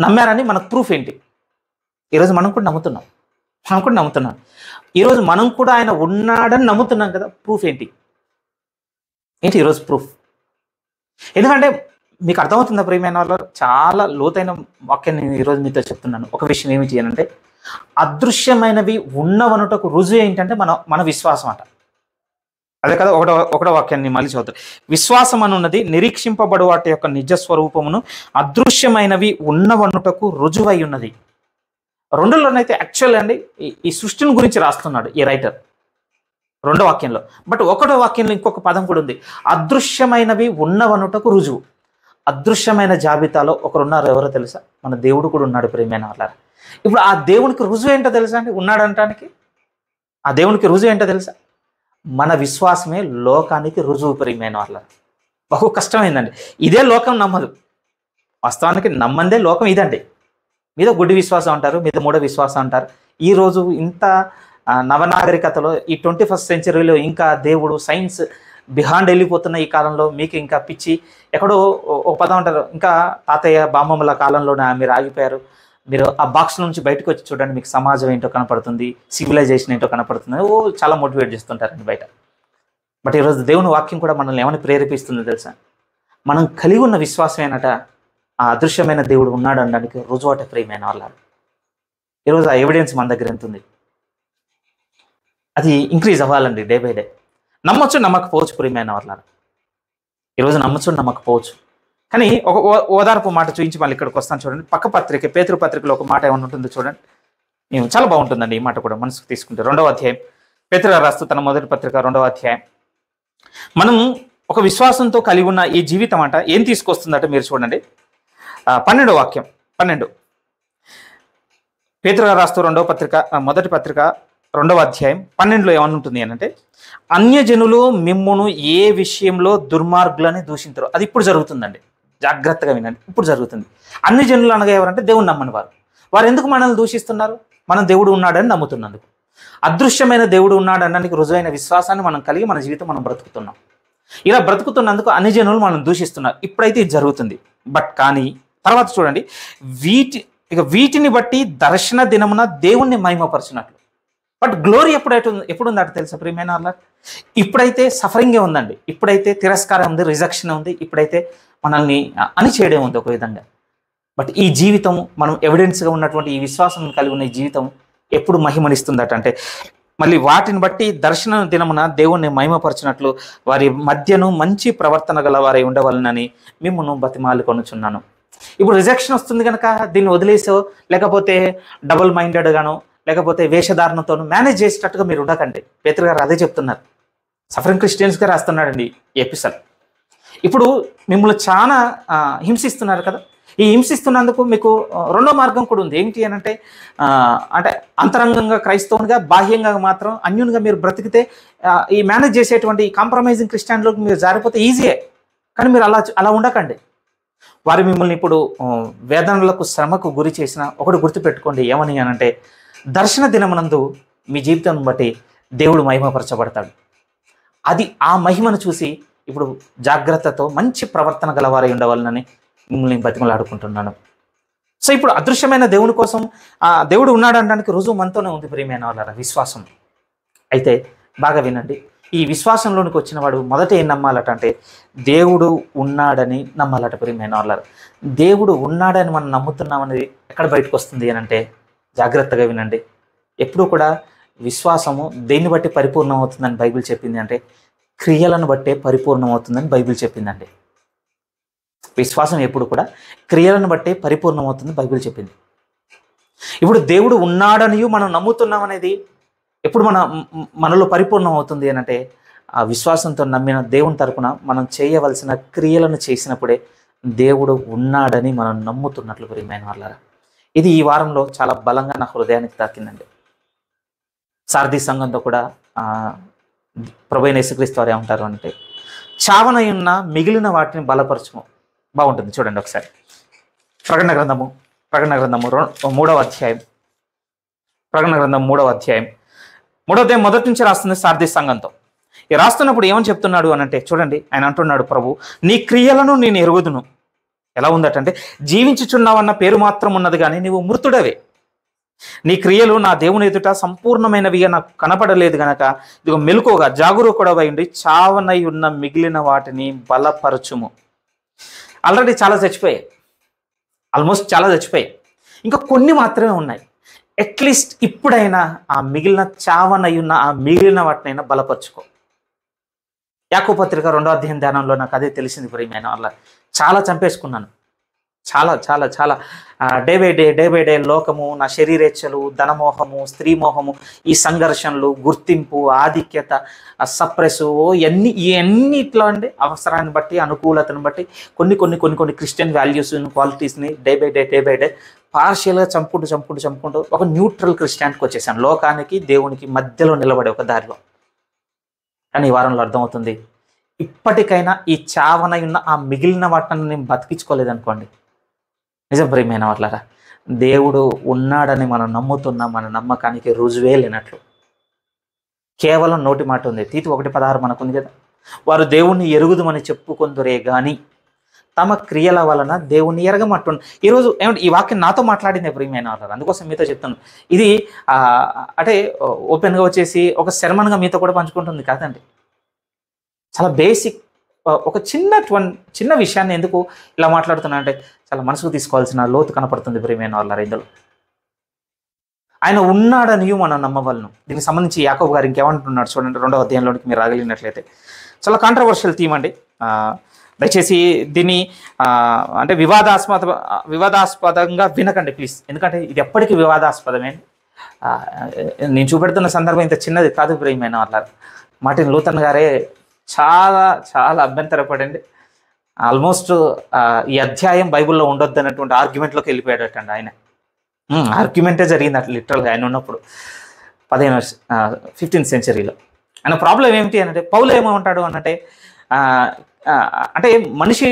నమ్మారని మనకు ప్రూఫ్ ఏంటి? ఈరోజు మనం కూడా నమ్ముతున్నాం. మనం కూడా నమ్ముతున్నాం. ఈరోజు మనం కూడా ఆయన ఉన్నాడని నమ్ముతున్నాం కదా ప్రూఫ్ ఏంటి? ఏంటి ఈరోజు ప్రూఫ్? ఎందుకంటే మీకు అర్థమవుతుందా ప్రియమైన వాళ్ళు? చాలా లోతైన వాక్యం నేను ఈరోజు మీతో చెప్తున్నాను. ఒక విషయం ఏమి చేయాలంటే అదృశ్యమైనవి ఉన్నవనుటకు రుజువు ఏంటంటే మన మన విశ్వాసం అంట. అదే కదా ఒకటో ఒకటో వాక్యాన్ని మళ్ళీ చదువుతారు విశ్వాసం అనున్నది నిరీక్షింపబడు వాటి యొక్క నిజ స్వరూపమును అదృశ్యమైనవి ఉన్నవన్నుటకు రుజువై ఉన్నది. రెండులోనైతే యాక్చువల్ అండి ఈ- సృష్టిని గురించి రాస్తున్నాడు ఈ రైటర్ రెండో వాక్యంలో. బట్ ఒకటో వాక్యంలో ఇంకొక పదం కూడా ఉంది. అదృశ్యమైనవి ఉన్నవనుటకు రుజువు. అదృశ్యమైన జాబితాలో ఒకరున్నారు ఎవరో తెలుసా? మన దేవుడు కూడా ఉన్నాడు ప్రేమైన వాళ్ళ ఇప్పుడు ఆ దేవునికి రుజువు ఏంటో తెలుసా అండి? ఉన్నాడు అనటానికి ఆ దేవునికి రుజువు ఏంటో తెలుసా? మన విశ్వాసమే లోకానికి రుజువు ప్రియమైన వాళ్ళ బహు కష్టమైందండి. ఇదే లోకం నమ్మదు. వాస్తవానికి నమ్మందే లోకం ఇదండి. మీద గుడ్డి విశ్వాసం అంటారు మీద మూడో విశ్వాసం అంటారు. ఈ రోజు ఇంత నవనాగరికతలో ఈ ట్వంటీ ఫస్ట్ సెంచరీలో ఇంకా దేవుడు సైన్స్ బిహాండ్ వెళ్ళిపోతున్న ఈ కాలంలో మీకు ఇంకా పిచ్చి ఎక్కడో ఓ- ఒక పదం అంటారు. ఇంకా తాతయ్య బామ్మమ్మల కాలంలోనే మీరు ఆగిపోయారు. మీరు ఆ బాక్స్ నుంచి బయటకు వచ్చి చూడండి మీకు సమాజం ఏంటో కనపడుతుంది సివిలైజేషన్ ఏంటో కనపడుతుంది. ఓ చాలా మోటివేట్ చేస్తుంటారండి బయట. బట్ ఈరోజు దేవుని వాక్యం కూడా మనల్ని ఏమని ప్రేరేపిస్తుందో తెలుసా? మనం కలిగి ఉన్న విశ్వాసం ఆ అదృశ్యమైన దేవుడు ఉన్నాడు అనడానికి రుజువాట ప్రియమైన వాళ్ళు ఈరోజు ఆ ఎవిడెన్స్ మన దగ్గర ఎంత ఉంది? అది ఇంక్రీజ్ అవ్వాలండి డే బై డే నమ్మొచ్చు నమ్మకపోవచ్చు ప్రియమైన వాళ్ళు ఈరోజు నమ్మచ్చు నమ్మకపోవచ్చు. కానీ ఒక ఓ- ఓదార్పు మాట చూపించి మళ్ళీ ఇక్కడికి వస్తాను చూడండి. పక్క పత్రిక పేతృ పత్రికలో ఒక మాట ఏమైనా ఉంటుందో చూడండి. మేము చాలా బాగుంటుందండి ఈ మాట కూడా మనసుకు తీసుకుంటే. రెండవ అధ్యాయం. పేతృ రాస్తూ తన మొదటి పత్రిక రెండవ అధ్యాయం. మనం ఒక విశ్వాసంతో కలిగి ఉన్న ఈ జీవితం అంట ఏం తీసుకొస్తుందంటే మీరు చూడండి. పన్నెండు పన్నెండో వాక్యం. పన్నెండు. పేతురు రాస్తూ రెండవ పత్రిక మొదటి పత్రిక రెండవ అధ్యాయం. పన్నెండులో ఏమనుంటుంది అని అంటే అన్యజనులు మిమ్మును ఏ విషయంలో దుర్మార్గులని దూషించరు. అది ఇప్పుడు జరుగుతుందండి. జాగ్రత్తగా వినండి. ఇప్పుడు జరుగుతుంది. అన్ని జనులు అనగా ఎవరంటే దేవుని నమ్మని వారు. వారు ఎందుకు మనల్ని దూషిస్తున్నారు? మనం దేవుడు ఉన్నాడని నమ్ముతున్నందుకు. అదృశ్యమైన దేవుడు ఉన్నాడనడానికి రుజువైన విశ్వాసాన్ని మనం కలిగి మన జీవితం మనం బ్రతుకుతున్నాం. ఇలా బ్రతుకుతున్నందుకు అన్ని జనులు మనం దూషిస్తున్నారు. ఇప్పుడైతే ఇది జరుగుతుంది. బట్ కానీ తర్వాత చూడండి. వీటి ఇక వీటిని బట్టి దర్శన దినమున దేవుణ్ణి మహిమపరిచినట్లు. బట్ గ్లోరీ ఎప్పుడైతే ఎప్పుడు ఉందట తెలుసా ప్రియమైన అలా ఇప్పుడైతే సఫరింగే ఉందండి. ఇప్పుడైతే తిరస్కారం ఉంది రిజెక్షన్ ఉంది. ఇప్పుడైతే మనల్ని అని చేయడం ఉంది ఒక విధంగా. బట్ ఈ జీవితం మనం ఎవిడెన్స్గా ఉన్నటువంటి ఈ విశ్వాసం కలిగి ఉన్న ఈ జీవితం ఎప్పుడు మహిమనిస్తుందట అంటే మళ్ళీ వాటిని బట్టి దర్శన దినమున దేవుణ్ణి మహిమపరచినట్లు వారి మధ్యను మంచి ప్రవర్తన గల వారై ఉండవలనని మిమ్మల్ని బతిమాలు కొనుచున్నాను ఇప్పుడు రిజెక్షన్ వస్తుంది కనుక దీన్ని వదిలేసో లేకపోతే డబుల్ మైండెడ్ గాను లేకపోతే వేషధారణతోను మేనేజ్ చేసేటట్టుగా మీరు ఉండకండి. పేతృ గారు అదే చెప్తున్నారు. సఫరింగ్ క్రిస్టియన్స్గా రాస్తున్నాడండి ఈ ఎపిసోడ్ ఇప్పుడు మిమ్మల్ని చాలా హింసిస్తున్నారు కదా. ఈ హింసిస్తున్నందుకు మీకు రెండో మార్గం కూడా ఉంది. ఏంటి అని అంటే అంటే అంతరంగంగా క్రైస్తవునిగా బాహ్యంగా మాత్రం అన్యునిగా మీరు బ్రతికితే ఈ మేనేజ్ చేసేటువంటి కాంప్రమైజింగ్ క్రిస్టియన్లోకి మీరు జారిపోతే ఈజీయే కానీ మీరు అలా అలా ఉండకండి. వారు మిమ్మల్ని ఇప్పుడు వేదనలకు శ్రమకు గురి చేసిన ఒకటి గుర్తుపెట్టుకోండి. ఏమని అని అంటే దర్శన దినమునందు మీ జీవితం బట్టి దేవుడు మహిమపరచబడతాడు. అది ఆ మహిమను చూసి ఇప్పుడు జాగ్రత్తతో మంచి ప్రవర్తన గలవారై ఉండవాలని మిమ్మల్ని బతిమలాడుకుంటున్నాను. సో ఇప్పుడు అదృశ్యమైన దేవుని కోసం ఆ దేవుడు ఉన్నాడు అనడానికి రుజువు మనతోనే ఉంది ప్రియమైన వాళ్ళ విశ్వాసం. అయితే బాగా వినండి. ఈ విశ్వాసంలోనికి వచ్చిన వాడు మొదట ఏం నమ్మాలట అంటే దేవుడు ఉన్నాడని నమ్మాలట ప్రియమైన వాళ్ళ దేవుడు ఉన్నాడని మనం నమ్ముతున్నాం అనేది ఎక్కడ బయటకు వస్తుంది అని అంటే జాగ్రత్తగా వినండి. ఎప్పుడూ కూడా విశ్వాసము దేన్ని బట్టి పరిపూర్ణం అవుతుందని బైబిల్ చెప్పింది అంటే క్రియలను బట్టే పరిపూర్ణమవుతుందని బైబిల్ చెప్పిందండి. విశ్వాసం ఎప్పుడు కూడా క్రియలను బట్టే పరిపూర్ణమవుతుంది బైబిల్ చెప్పింది. ఇప్పుడు దేవుడు ఉన్నాడని మనం నమ్ముతున్నాం అనేది ఎప్పుడు మన మనలో పరిపూర్ణం అవుతుంది అని అంటే ఆ విశ్వాసంతో నమ్మిన దేవుని తరపున మనం చేయవలసిన క్రియలను చేసినప్పుడే దేవుడు ఉన్నాడని మనం నమ్ముతున్నట్లు ప్రియమైన వాళ్ళారా ఇది ఈ వారంలో చాలా బలంగా నా హృదయానికి తాకిందండి. సారథి సంఘంతో కూడా ప్రభైన యేసుక్రీస్తు వారు ఏమంటారు అంటే చావనై ఉన్న మిగిలిన వాటిని బలపరచము. బాగుంటుంది. చూడండి ఒకసారి. ప్రకటన గ్రంథము ప్రకటన గ్రంథము మూడవ అధ్యాయం. ప్రకటన గ్రంథం మూడవ అధ్యాయం. మూడవ అధ్యాయం మొదటి నుంచి రాస్తుంది సార్థి సంఘంతో. ఈ రాస్తున్నప్పుడు ఏమని చెప్తున్నాడు అని అంటే చూడండి ఆయన అంటున్నాడు ప్రభు నీ క్రియలను నేను ఎరుగుదును. ఎలా ఉందటంటే జీవించుచున్నావన్న పేరు మాత్రం ఉన్నది కానీ నీవు మృతుడవే. నీ క్రియలు నా దేవుని ఎదుట సంపూర్ణమైనవిగా నాకు కనపడలేదు గనక ఇదిగో మెలుకోగా జాగరూకుడవై ఉండి చావనై ఉన్న మిగిలిన వాటిని బలపరచుము. ఆల్రెడీ చాలా చచ్చిపోయాయి. ఆల్మోస్ట్ చాలా చచ్చిపోయాయి. ఇంకా కొన్ని మాత్రమే ఉన్నాయి. అట్లీస్ట్ ఇప్పుడైనా ఆ మిగిలిన చావనై ఉన్న ఆ మిగిలిన వాటినైనా బలపరుచుకో. యాకో పత్రిక రెండో అధ్యాయం ధ్యానంలో నాకు అదే తెలిసింది ప్రియమైన వాళ్ళ చాలా చంపేసుకున్నాను. చాలా చాలా చాలా. Day by day day by day లోకము నా శరీరేచ్ఛలు ధనమోహము స్త్రీ మోహము ఈ సంఘర్షణలు గుర్తింపు ఆధిక్యత సప్రెసు ఎన్ని ఇవన్నిట్లో అండి అవసరాన్ని బట్టి అనుకూలతను బట్టి కొన్ని కొన్ని కొన్ని కొన్ని Christian values క్వాలిటీస్ని day by day day by day పార్షియల్గా చంపుకుంటూ చంపుకుంటూ చంపుకుంటూ ఒక న్యూట్రల్ క్రిస్టియానికి వచ్చేసాను. లోకానికి దేవునికి మధ్యలో నిలబడే ఒక దారిలో. కానీ ఈ వారంలో అర్థమవుతుంది. ఇప్పటికైనా ఈ చావనై ఉన్న ఆ మిగిలిన వాటిని నేను బతికించుకోలేదనుకోండి. నిజం ప్రియమైన వాళ్ళరా దేవుడు ఉన్నాడని మనం నమ్ముతున్న మన నమ్మకానికి రుజువే లేనట్లు. కేవలం నోటి మాట ఉంది. తీతి ఒకటి పదహారు మనకుంది కదా? వారు దేవుణ్ణి ఎరుగుదమని చెప్పుకొందురే కానీ తమ క్రియల వలన దేవుణ్ణి ఎరగమట్టు ఈరోజు ఏమంటే ఈ వాక్యం నాతో మాట్లాడింది ప్రియమైన వాళ్ళారు అందుకోసం మీతో చెప్తాను. ఇది అంటే ఓపెన్గా వచ్చేసి ఒక శర్మన్గా మీతో కూడా పంచుకుంటుంది కాదండి. చాలా బేసిక్ ఒక చిన్న చిన్న విషయాన్ని ఎందుకు ఇలా మాట్లాడుతున్నా అంటే చాలా మనసుకు తీసుకోవాల్సిన లోతు కనపడుతుంది ప్రేమైన వాళ్ళ ఇందులో ఆయన ఉన్నాడని మనం నమ్మవలను. దీనికి సంబంధించి యాకోబు గారు ఇంకేమంటున్నాడు చూడండి రెండవ అధ్యాయంలోనికి మీరు రాగలిగినట్లయితే. చాలా కాంట్రవర్షియల్ థీమ్ అండి. దయచేసి దీన్ని అంటే వివాదాస్పద వివాదాస్పదంగా వినకండి ప్లీజ్ ఎందుకంటే ఇది ఎప్పటికీ వివాదాస్పదమే. నేను చూపెడుతున్న సందర్భం ఇంత చిన్నది కాదు ప్రియమైన వాళ్ళ. మార్టిన్ లూథన్ గారే చాలా చాలా అభ్యంతరపడండి. ఆల్మోస్ట్ ఈ అధ్యాయం బైబిల్లో ఉండొద్దు అన్నటువంటి ఆర్గ్యుమెంట్లోకి వెళ్ళిపోయాడటండి ఆయన. ఆర్గ్యుమెంటే జరిగింది అట్లా లిటరల్గా ఆయన ఉన్నప్పుడు. పదిహేను ఫిఫ్టీన్త్ సెంచరీలో. ఆయన ప్రాబ్లం ఏమిటి అంటే పౌలు ఏమంటాడు అనంటే అంటే మనిషి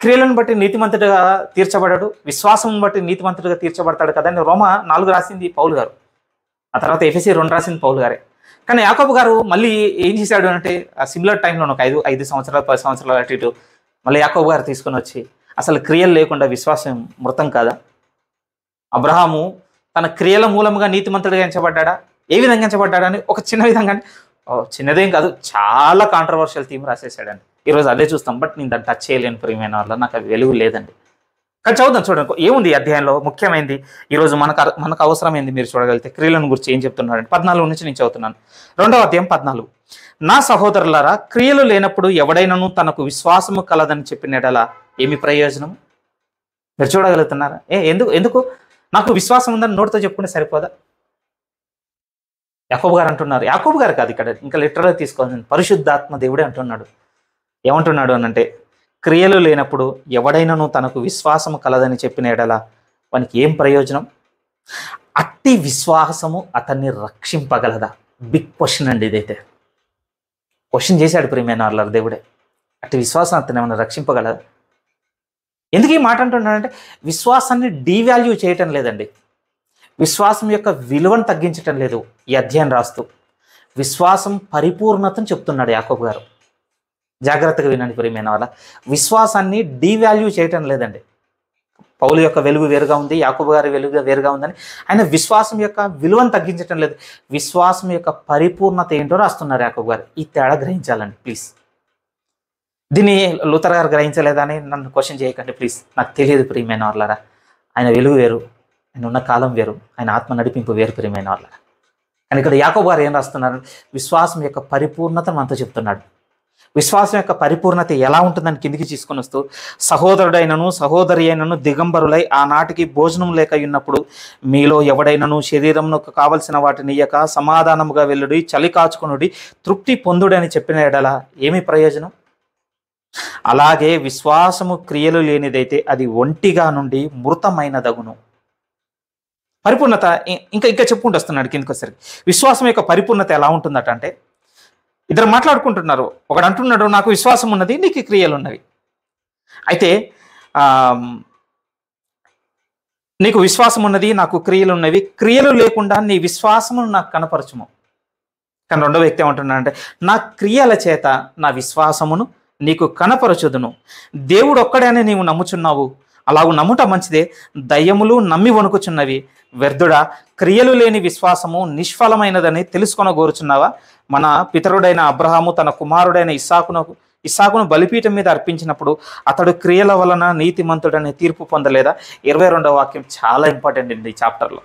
క్రియలను బట్టి నీతిమంతుడిగా తీర్చబడాడు విశ్వాసం బట్టి నీతిమంతుడిగా తీర్చబడతాడు కదండి రోమ నాలుగు రాసింది పౌలు గారు. ఆ తర్వాత ఎఫ్ఎస్సి రెండు రాసింది పౌలు గారే. కానీ యాకబ్ గారు మళ్ళీ ఏం చేశాడు అంటే ఆ సిమిలర్ టైంలో ఒక ఐదు ఐదు సంవత్సరాలు పది సంవత్సరాలు అటు ఇటు మళ్ళీ యాకబ్ గారు తీసుకొని వచ్చి అసలు క్రియలు లేకుండా విశ్వాసం మృతం కాదా? అబ్రహాము తన క్రియల మూలముగా నీతిమంతుడిగా ఎంచబడ్డా ఏ విధంగా ఎంచబడ్డా అని ఒక చిన్న విధంగా ఓ, చిన్నదేం కాదు చాలా కాంట్రవర్షియల్ థీమ్ రాసేసాడండి ఈరోజు అదే చూస్తాం బట్ నేను దాన్ని టచ్ చేయలేను ప్రియమైన వల్ల నాకు వెలుగు లేదండి. కానీ చదువుదాం చూడండి. ఏముంది ఈ అధ్యాయంలో? ముఖ్యమైనది ఈరోజు మనకు మనకు అవసరమైంది మీరు చూడగలిగితే. క్రియలను గురించి ఏం చెప్తున్నాడంటే పద్నాలుగు నుంచి నేను చదువుతున్నాను. రెండవ అధ్యాయం పద్నాలుగు. నా సహోదరులారా క్రియలు లేనప్పుడు ఎవడైనాను తనకు విశ్వాసము కలదని చెప్పినడలా ఏమి ప్రయోజనం? మీరు చూడగలుగుతున్నారా? ఏ ఎందుకు ఎందుకు? నాకు విశ్వాసం ఉందని నోటితో చెప్పుకుంటే సరిపోదా? యాకోబు గారు అంటున్నారు. యాకోబు గారు కాదు ఇక్కడ ఇంకా లిటరల్గా తీసుకోవాల్సింది. పరిశుద్ధాత్మ దేవుడే అంటున్నాడు. ఏమంటున్నాడు అనంటే క్రియలు లేనప్పుడు ఎవడైనను తనకు విశ్వాసము కలదని చెప్పిన ఎడల వానికి ఏం ప్రయోజనం? అట్టి విశ్వాసము అతన్ని రక్షింపగలదా? బిగ్ క్వశ్చన్ అండి ఇదైతే. క్వశ్చన్ చేశాడు ప్రియమైన దేవుడే. అట్టి విశ్వాసం అతను ఏమైనా రక్షింపగలదా? ఎందుకు ఈ మాట అంటున్నాడంటే విశ్వాసాన్ని డీవాల్యూ చేయటం లేదండి. విశ్వాసం యొక్క విలువను తగ్గించటం లేదు. ఈ అధ్యాయం రాస్తూ. విశ్వాసం పరిపూర్ణతను చెప్తున్నాడు యాకోబు గారు. జాగ్రత్తగా వినండి ప్రియమైన వాళ్ళ. విశ్వాసాన్ని డీవాల్యూ చేయటం లేదండి. పౌలు యొక్క వెలుగు వేరుగా ఉంది యాకోబు గారి వెలుగు వేరుగా ఉందని ఆయన విశ్వాసం యొక్క విలువను తగ్గించటం లేదు. విశ్వాసం యొక్క పరిపూర్ణత ఏంటో రాస్తున్నారు యాకోబు గారు. ఈ తేడా గ్రహించాలండి ప్లీజ్ దీన్ని లూతర్ గారు గ్రహించలేదని నన్ను క్వశ్చన్ చేయకండి ప్లీజ్ నాకు తెలియదు ప్రియమైన వాళ్ళారా. ఆయన వెలుగు వేరు ఆయన ఉన్న కాలం వేరు ఆయన ఆత్మ నడిపింపు వేరు ప్రియమైన వాళ్ళారా. కానీ ఇక్కడ యాకోబు గారు ఏం రాస్తున్నారు? విశ్వాసం యొక్క పరిపూర్ణత మనతో చెప్తున్నాడు. విశ్వాసం యొక్క పరిపూర్ణత ఎలా ఉంటుందని కిందికి తీసుకొని వస్తూ సహోదరుడైనను సహోదరి అయినను దిగంబరులై ఆనాటికి భోజనం లేక ఉన్నప్పుడు మీలో ఎవడైనను శరీరమునకు కావలసిన వాటిని ఇయ్యక సమాధానముగా వెళ్ళుడి చలి కాచుకునుడి తృప్తి పొందుడని చెప్పిన ఎడల ఏమి ప్రయోజనం? అలాగే విశ్వాసము క్రియలు లేనిదైతే అది ఒంటిగా నుండి మృతమైనదగును. పరిపూర్ణత ఇంకా ఇంకా చెప్పుకుంటూ వస్తున్నాడు కిందకి విశ్వాసం యొక్క పరిపూర్ణత ఎలా ఉంటుందట అంటే ఇద్దరు మాట్లాడుకుంటున్నారు. ఒకడు అంటున్నాడు నాకు విశ్వాసం ఉన్నది నీకు క్రియలు ఉన్నవి. అయితే నీకు విశ్వాసం ఉన్నది నాకు క్రియలు ఉన్నవి. క్రియలు లేకుండా నీ విశ్వాసమును నాకు కనపరచుము. కానీ రెండో వ్యక్తి ఏమంటున్నాడంటే నా క్రియల చేత నా విశ్వాసమును నీకు కనపరచుదును. దేవుడు ఒక్కడనే నీవు నమ్ముచున్నావు. అలాగు నమ్ముట మంచిదే. దయ్యములు నమ్మి వణుకుచున్నవి. వ్యర్థుడా క్రియలు లేని విశ్వాసము నిష్ఫలమైనదని తెలుసుకొన కోరుచున్నావా మన పితరుడైన అబ్రహాము తన కుమారుడైన ఇస్సాకును ఇస్సాకును బలిపీఠం మీద అర్పించినప్పుడు అతడు క్రియల వలన నీతిమంతుడనే తీర్పు పొందలేదా? ఇరవై రెండవ వాక్యం చాలా ఇంపార్టెంట్ అండి ఈ చాప్టర్లో.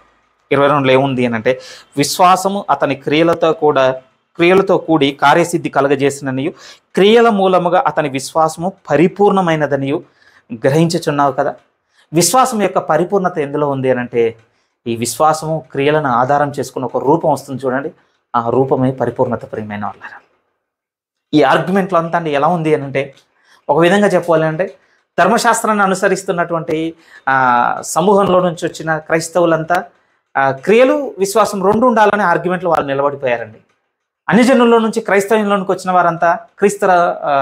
ఇరవై రెండులో ఏముంది అని అంటే విశ్వాసము అతని క్రియలతో కూడా క్రియలతో కూడి కార్యసిద్ధి కలగజేసిననియు క్రియల మూలముగా అతని విశ్వాసము పరిపూర్ణమైనదనియు గ్రహించుచున్నావు కదా? విశ్వాసం యొక్క పరిపూర్ణత ఎందులో ఉంది అని అంటే ఈ విశ్వాసము క్రియలను ఆధారం చేసుకుని ఒక రూపం వస్తుంది చూడండి. ఆ రూపమే పరిపూర్ణత ప్రియమైన వాళ్ళ ఈ ఆర్గ్యుమెంట్లో అంతా అండి ఎలా ఉంది అని అంటే ఒక విధంగా చెప్పాలి అంటే ధర్మశాస్త్రాన్ని అనుసరిస్తున్నటువంటి సమూహంలో నుంచి వచ్చిన క్రైస్తవులంతా క్రియలు విశ్వాసం రెండు ఉండాలనే ఆర్గ్యుమెంట్లు వాళ్ళు నిలబడిపోయారండి. అన్ని జనుల్లో నుంచి క్రైస్తవంలోనికి వచ్చిన వారంతా క్రీస్తు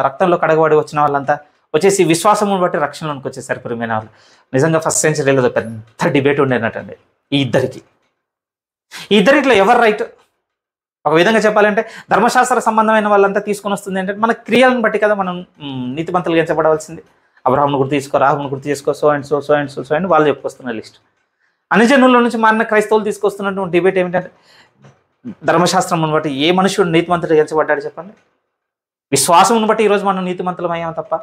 రక్తంలో కడగబడి వచ్చిన వాళ్ళంతా వచ్చేసి విశ్వాసమును బట్టి రక్షణలోనికి వచ్చేసారు ప్రియమైన వాళ్ళు. నిజంగా ఫస్ట్ సెంచరీలో పెద్ద డిబేట్ ఉండేనటండి. ఈ ఇద్దరికి. ఈ ఇద్దరిట్లో ఎవరు రైట్ ఒక విధంగా చెప్పాలంటే ధర్మశాస్త్ర సంబంధమైన వాళ్ళంతా తీసుకొని వస్తుంది ఏంటంటే మన క్రియలను బట్టి కదా మనం మ్, నీతిమంతులుగా ఎంచబడవలసింది. అబ్రాహ్మను గుర్తు తీసుకో రాహును గుర్తు చేసుకో so and so so and so so and వాళ్ళు చెప్పుకొస్తున్న లిస్ట్. అన్ని నుంచి మారిన క్రైస్తవులు తీసుకొస్తున్నటువంటి డిబేట్ ఏమిటంటే ధర్మశాస్త్రం బట్టి ఏ మనుషుడు నీతిమంతుడు గెలిచబడ్డాడు చెప్పండి? విశ్వాసమును బట్టి ఈరోజు మనం నీతిమంతులం అయ్యాము తప్ప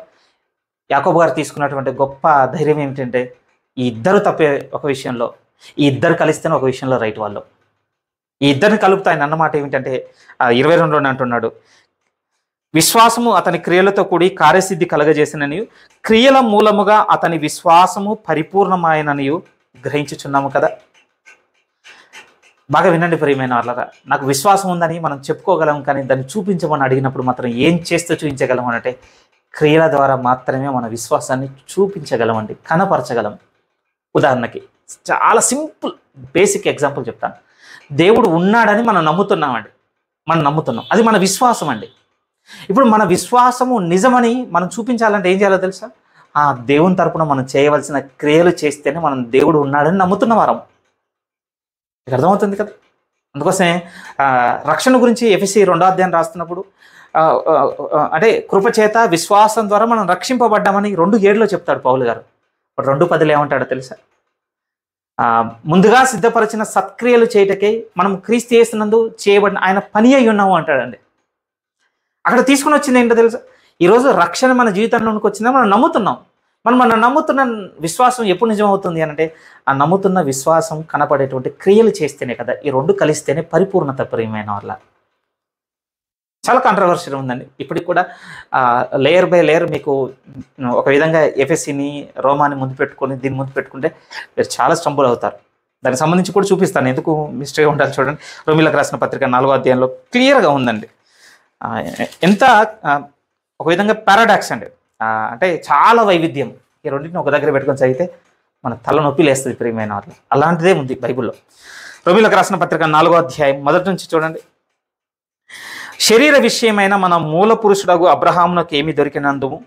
యాకోబు గారు తీసుకున్నటువంటి గొప్ప ధైర్యం ఏమిటంటే ఈ ఇద్దరు తప్పే ఒక విషయంలో ఈ ఇద్దరు కలిస్తేనే ఒక విషయంలో రైట్ వాళ్ళు. ఈ ఇద్దరిని కలుపుతా ఆయన అన్నమాట ఏమిటంటే ఇరవై రెండులోనే అంటున్నాడు. విశ్వాసము అతని క్రియలతో కూడి కార్యసిద్ధి కలగజేసిననియు క్రియల మూలముగా అతని విశ్వాసము పరిపూర్ణమాయననియు గ్రహించుచున్నాము కదా. బాగా వినండి ప్రియమైన వాళ్ళరా నాకు విశ్వాసం ఉందని మనం చెప్పుకోగలం కానీ దాన్ని చూపించమని అడిగినప్పుడు మాత్రం ఏం చేస్తూ చూపించగలం అంటే క్రియల ద్వారా మాత్రమే మన విశ్వాసాన్ని చూపించగలమండి కనపరచగలం. ఉదాహరణకి చాలా సింపుల్ బేసిక్ ఎగ్జాంపుల్ చెప్తాను. దేవుడు ఉన్నాడని మనం నమ్ముతున్నామండి. మనం నమ్ముతున్నాం. అది మన విశ్వాసం అండి. ఇప్పుడు మన విశ్వాసము నిజమని మనం చూపించాలంటే ఏం చేయాలో తెలుసా? ఆ దేవుని తరపున మనం చేయవలసిన క్రియలు చేస్తేనే మనం దేవుడు ఉన్నాడని నమ్ముతున్న వారం మీకు అర్థమవుతుంది కదా? అందుకోసమే రక్షణ గురించి ఎఫ్ఎస్సి రెండో అధ్యాయం రాస్తున్నప్పుడు అంటే కృపచేత విశ్వాసం ద్వారా మనం రక్షింపబడ్డామని రెండు ఏడులో చెప్తాడు పౌలు గారు. రెండు పదులు ఏమంటాడో తెలుసా? ముందుగా సిద్ధపరిచిన సత్క్రియలు చేయటకై మనం క్రీస్తు చేస్తున్నందు చేయబడిన ఆయన పని అయి ఉన్నాము అంటాడండి. అక్కడ తీసుకుని వచ్చింది ఏంటో తెలుసు? ఈరోజు రక్షణ మన జీవితంలోనికి వచ్చిందా మనం నమ్ముతున్నాం. మనం మనం నమ్ముతున్న విశ్వాసం ఎప్పుడు నిజమవుతుంది అని అంటే ఆ నమ్ముతున్న విశ్వాసం కనపడేటువంటి క్రియలు చేస్తేనే కదా ఈ రెండు కలిస్తేనే పరిపూర్ణత ప్రియమైన వాళ్ళ. చాలా కాంట్రవర్షియల్ ఉందండి. ఇప్పటికి కూడా లేయర్ బై లేయర్ మీకు ఒక విధంగా ఎఫ్ఎస్సిని రోమాని ముందు పెట్టుకొని దీన్ని ముందు పెట్టుకుంటే మీరు చాలా స్టంబుల్ అవుతారు. దానికి సంబంధించి కూడా చూపిస్తాను. ఎందుకు మిస్టేక్ ఉండాలి చూడండి. రోమిలకు రాసిన పత్రిక నాలుగో అధ్యాయంలో క్లియర్గా ఉందండి. ఎంత ఒక విధంగా పారాడాక్స్ అండి. అంటే చాలా వైవిధ్యం. ఈ రెండింటిని ఒక దగ్గర పెట్టుకొని చదివితే మన తల నొప్పి లేస్తుంది ప్రియమైన వాళ్ళు అలాంటిదే ఉంది బైబిల్లో. రోమిలకు రాసిన పత్రిక నాలుగో అధ్యాయం మొదటి నుంచి చూడండి. శరీర విషయమైన మన మూల పురుషుడగు అబ్రహామునకు ఏమి దొరికినందుము?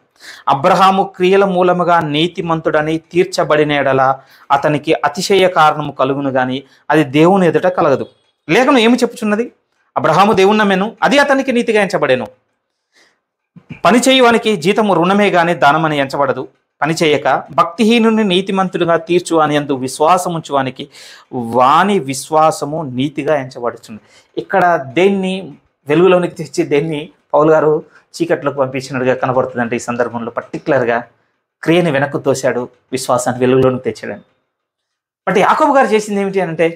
అబ్రహాము క్రియల మూలముగా నీతిమంతుడని తీర్చబడిన ఎడల అతనికి అతిశయ కారణము కలుగును గాని అది దేవుని ఎదుట కలగదు. లేఖను ఏమి చెప్పుచున్నది? అబ్రహాము దేవుని నమ్మెను అది అతనికి నీతిగా ఎంచబడెను. పని చేయువానికి జీతము రుణమే గాని దానమని ఎంచబడదు. పని చేయక భక్తిహీనుని నీతిమంతుడిగా తీర్చు అని అందు విశ్వాసముంచువానికి వాని విశ్వాసము నీతిగా ఎంచబడుచుంది ఇక్కడ దేన్ని వెలుగులోనికి తెచ్చి దేన్ని పౌల్ గారు చీకట్లోకి పంపించినట్టుగా కనబడుతుందంటే ఈ సందర్భంలో పర్టికులర్గా క్రియని వెనక్కు తోశాడు విశ్వాసాన్ని వెలుగులోనికి తెచ్చాడని బట్ యాకోబు గారు చేసింది ఏమిటి అంటే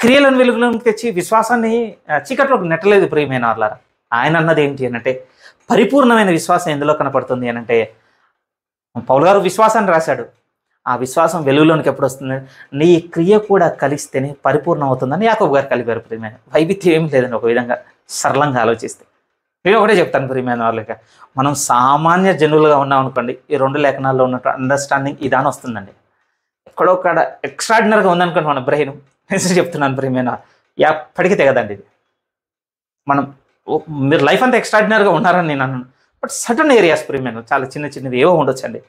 క్రియలను వెలుగులోనికి తెచ్చి విశ్వాసాన్ని చీకట్లోకి నెట్టలేదు ప్రియమైన వాళ్ళారా ఆయన అన్నది ఏంటి అని అంటే పరిపూర్ణమైన విశ్వాసం ఎందులో కనపడుతుంది అని అంటే పౌలు గారు విశ్వాసాన్ని రాశాడు. ఆ విశ్వాసం వెలుగులోనికి ఎప్పుడు వస్తుంది? నీ క్రియ కూడా కలిస్తేనే పరిపూర్ణం అవుతుందని యాకోబు గారు కలిపారు ప్రియమైన. వైవిధ్యం ఏం లేదండి ఒక విధంగా. సరళంగా ఆలోచిస్తే. నేను ఒకటే చెప్తాను ప్రియమైన వాళ్ళకి మనం సామాన్య జనులుగా ఉన్నాం అనుకోండి ఈ రెండు లేఖనాల్లో ఉన్నట్టు అండర్స్టాండింగ్ ఇదాని వస్తుందండి. ఎక్కడో అక్కడ ఎక్స్ట్రాడినరీగా ఉందనుకోండి మన బ్రెయిన్ నేను చెప్తున్నాను ప్రియమైన ఎప్పటికీ తెగదండి ఇది. మనం మీరు లైఫ్ అంతా ఎక్స్ట్రాడినరీగా ఉన్నారని నేను అన్నాను. బట్ సటన్ ఏరియాస్ ప్రియమైన చాలా చిన్న చిన్నవి ఏవో ఉండొచ్చండి.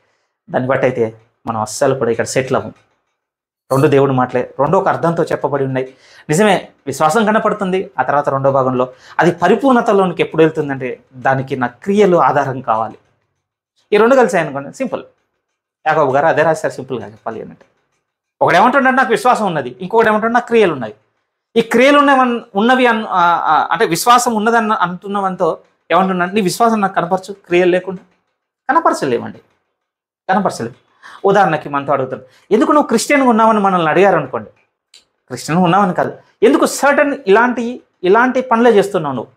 దాన్ని బట్టి అయితే మనం అస్సలు కూడా ఇక్కడ సెటిల్ అవ్వం. రెండు దేవుడు మాటలే రెండో ఒక అర్థంతో చెప్పబడి ఉన్నాయి. నిజమే విశ్వాసం కనపడుతుంది ఆ తర్వాత రెండో భాగంలో. అది పరిపూర్ణతలోనికి ఎప్పుడు వెళ్తుందంటే దానికి నా క్రియలు ఆధారం కావాలి. ఈ రెండు కలిసి అనుకోండి సింపుల్. యాకోబు గారు అదే రాశారు సింపుల్గా చెప్పాలి అంటే ఒకడు ఏమంటుండే నాకు విశ్వాసం ఉన్నది. ఇంకొకటి ఏమంటుండే నాకు క్రియలు ఉన్నాయి. ఈ క్రియలు ఉన్న ఉన్నవి అన్ అంటే విశ్వాసం ఉన్నదన్న అంటున్నవంతో ఏమంటున్నా నీ విశ్వాసం నాకు కనపరచు క్రియలు లేకుండా. కనపరచలేమండి. కనపరచలేదు ఉదాహరణకి మనతో అడుగుతాను ఎందుకు నువ్వు క్రిస్టియన్గా ఉన్నావని మనల్ని అడిగారు అనుకోండి క్రిస్టియన్ ఉన్నావని కాదు. ఎందుకు సర్టన్ ఇలాంటి ఇలాంటి పనులే చేస్తున్నావు నువ్వు?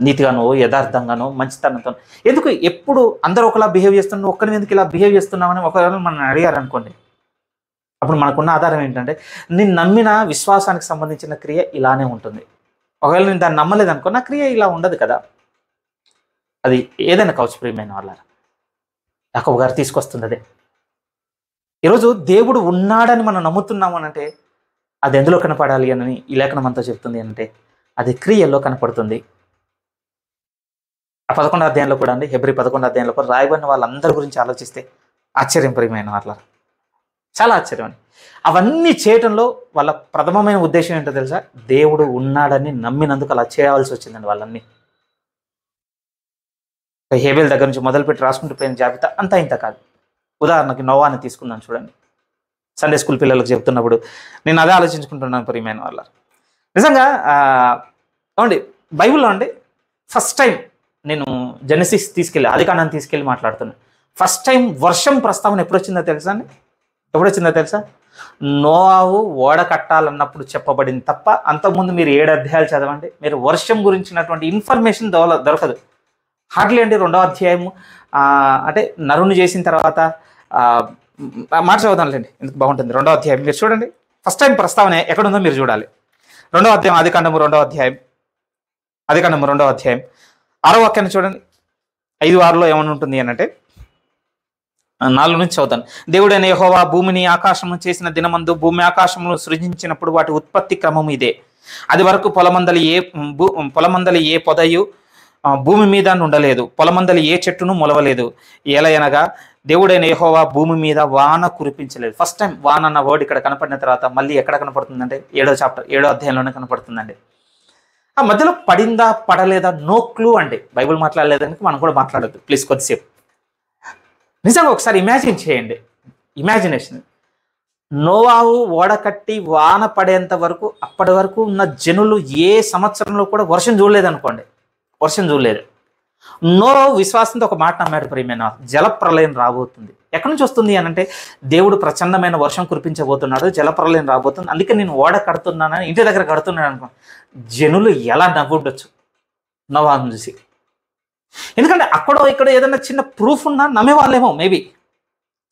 నీతిగానో యథార్థంగానో మంచితనంతో ఎందుకు ఎప్పుడు అందరూ ఒకలా బిహేవ్ చేస్తున్నావు ఒక్కరి ఎందుకు ఇలా బిహేవ్ చేస్తున్నామని ఒకవేళ మనం అడిగారు అనుకోండి అప్పుడు మనకున్న ఆధారం ఏంటంటే నేను నమ్మిన విశ్వాసానికి సంబంధించిన క్రియ ఇలానే ఉంటుంది. ఒకవేళ నేను దాన్ని నమ్మలేదనుకో నా క్రియ ఇలా ఉండదు కదా. అది ఏదైనా కావచ్చు ప్రియమైన వాళ్ళ యాకబు గారు తీసుకొస్తుంది అదే ఈరోజు దేవుడు ఉన్నాడని మనం నమ్ముతున్నాము అని అంటే అది ఎందులో కనపడాలి అని ఈ లేఖనం అంతా చెప్తుంది అంటే అది క్రియల్లో కనపడుతుంది. ఆ పదకొండు అధ్యాయంలో కూడా అండి హెబ్రి పదకొండు అధ్యాయంలో కూడా రాయబడిన వాళ్ళందరి గురించి ఆలోచిస్తే ఆశ్చర్యపరమైన వాళ్ళ చాలా ఆశ్చర్యం అవన్నీ చేయటంలో వాళ్ళ ప్రథమమైన ఉద్దేశం ఏంటో తెలుసా? దేవుడు ఉన్నాడని నమ్మినందుకు అలా చేయవలసి వచ్చిందండి వాళ్ళన్నీ. హేబెల్ దగ్గర నుంచి మొదలుపెట్టి రాసుకుంటూ పోయిన జాబితా అంతా ఇంత కాదు. ఉదాహరణకి నోవాని తీసుకుందాం చూడండి. సండే స్కూల్ పిల్లలకు చెప్తున్నప్పుడు నేను అదే ఆలోచించుకుంటున్నాను ప్రియమైన వాళ్ళ నిజంగా ఆ, ఏమండి బైబిల్లో అండి ఫస్ట్ టైం నేను జెనసిస్ తీసుకెళ్ళి ఆది తీసుకెళ్ళి మాట్లాడుతున్నాను ఫస్ట్ టైం వర్షం ప్రస్తావన ఎప్పుడు వచ్చిందో తెలుసా అండి? ఎప్పుడు వచ్చిందో తెలుసా? నోవావు ఓడ కట్టాలన్నప్పుడు చెప్పబడింది తప్ప అంతకుముందు మీరు ఏడు అధ్యాయాలు చదవండి మీరు వర్షం గురించినటువంటి ఇన్ఫర్మేషన్ దొర దొరకదు. హార్డ్లీ అండి రెండో అధ్యాయము అంటే నరుణ్ణి చేసిన తర్వాత మాట చదువుదాంలేండి ఎందుకు బాగుంటుంది? రెండో అధ్యాయం. మీరు చూడండి. ఫస్ట్ టైం ప్రస్తావన ఎక్కడుందో మీరు చూడాలి. రెండో అధ్యాయం అధికండము రెండవ రెండో అధ్యాయం. అధికండము రెండవ రెండో అధ్యాయం. ఆరో వాక్యాన్ని చూడండి. ఐదు ఆరులో ఏమని ఉంటుంది అని అంటే నాలుగు నుంచి చదువుతాను. దేవుడైన యహోవా భూమిని ఆకాశము చేసిన దినమందు భూమి ఆకాశమును సృజించినప్పుడు వాటి ఉత్పత్తి క్రమం ఇదే. అది వరకు పొలమందలి ఏ భూ- పొలమందలి ఏ పొదయు భూమి మీద ఉండలేదు పొలమందలి ఏ చెట్టును మొలవలేదు. ఏలయనగా దేవుడైన ఏహోవా భూమి మీద వాన కురిపించలేదు. ఫస్ట్ టైం వాన అన్న వర్డ్ ఇక్కడ కనపడిన తర్వాత మళ్ళీ ఎక్కడ కనపడుతుందంటే ఏడో చాప్టర్ ఏడో అధ్యాయంలోనే కనపడుతుందండి. ఆ మధ్యలో పడిందా పడలేదా? నో క్లూ అండి. బైబిల్ మాట్లాడలేదని మనం కూడా మాట్లాడద్దు. ప్లీజ్ కొద్దిసేపు. నిజంగా ఒకసారి ఇమాజిన్ చేయండి. ఇమాజినేషన్ నోవావు ఓడకట్టి వాన పడేంత వరకు అప్పటి వరకు ఉన్న జనులు ఏ సంవత్సరంలో కూడా వర్షం చూడలేదు అనుకోండి వర్షం చూడలేదు. నో విశ్వాసంతో ఒక మాట నమ్మాడు ప్రియమైన జలప్రలయం రాబోతుంది. ఎక్కడి నుంచి వస్తుంది అని అంటే దేవుడు ప్రచండమైన వర్షం కురిపించబోతున్నాడు జలప్రలయం రాబోతుంది. అందుకే నేను ఓడ కడుతున్నానని ఇంటి దగ్గర కడుతున్నాను అనుకో జనులు ఎలా నవ్వుండొచ్చు? నవాను చూసి. ఎందుకంటే అక్కడో ఇక్కడ ఏదైనా చిన్న ప్రూఫ్ ఉన్నా నమ్మేవాళ్ళేమో మేబీ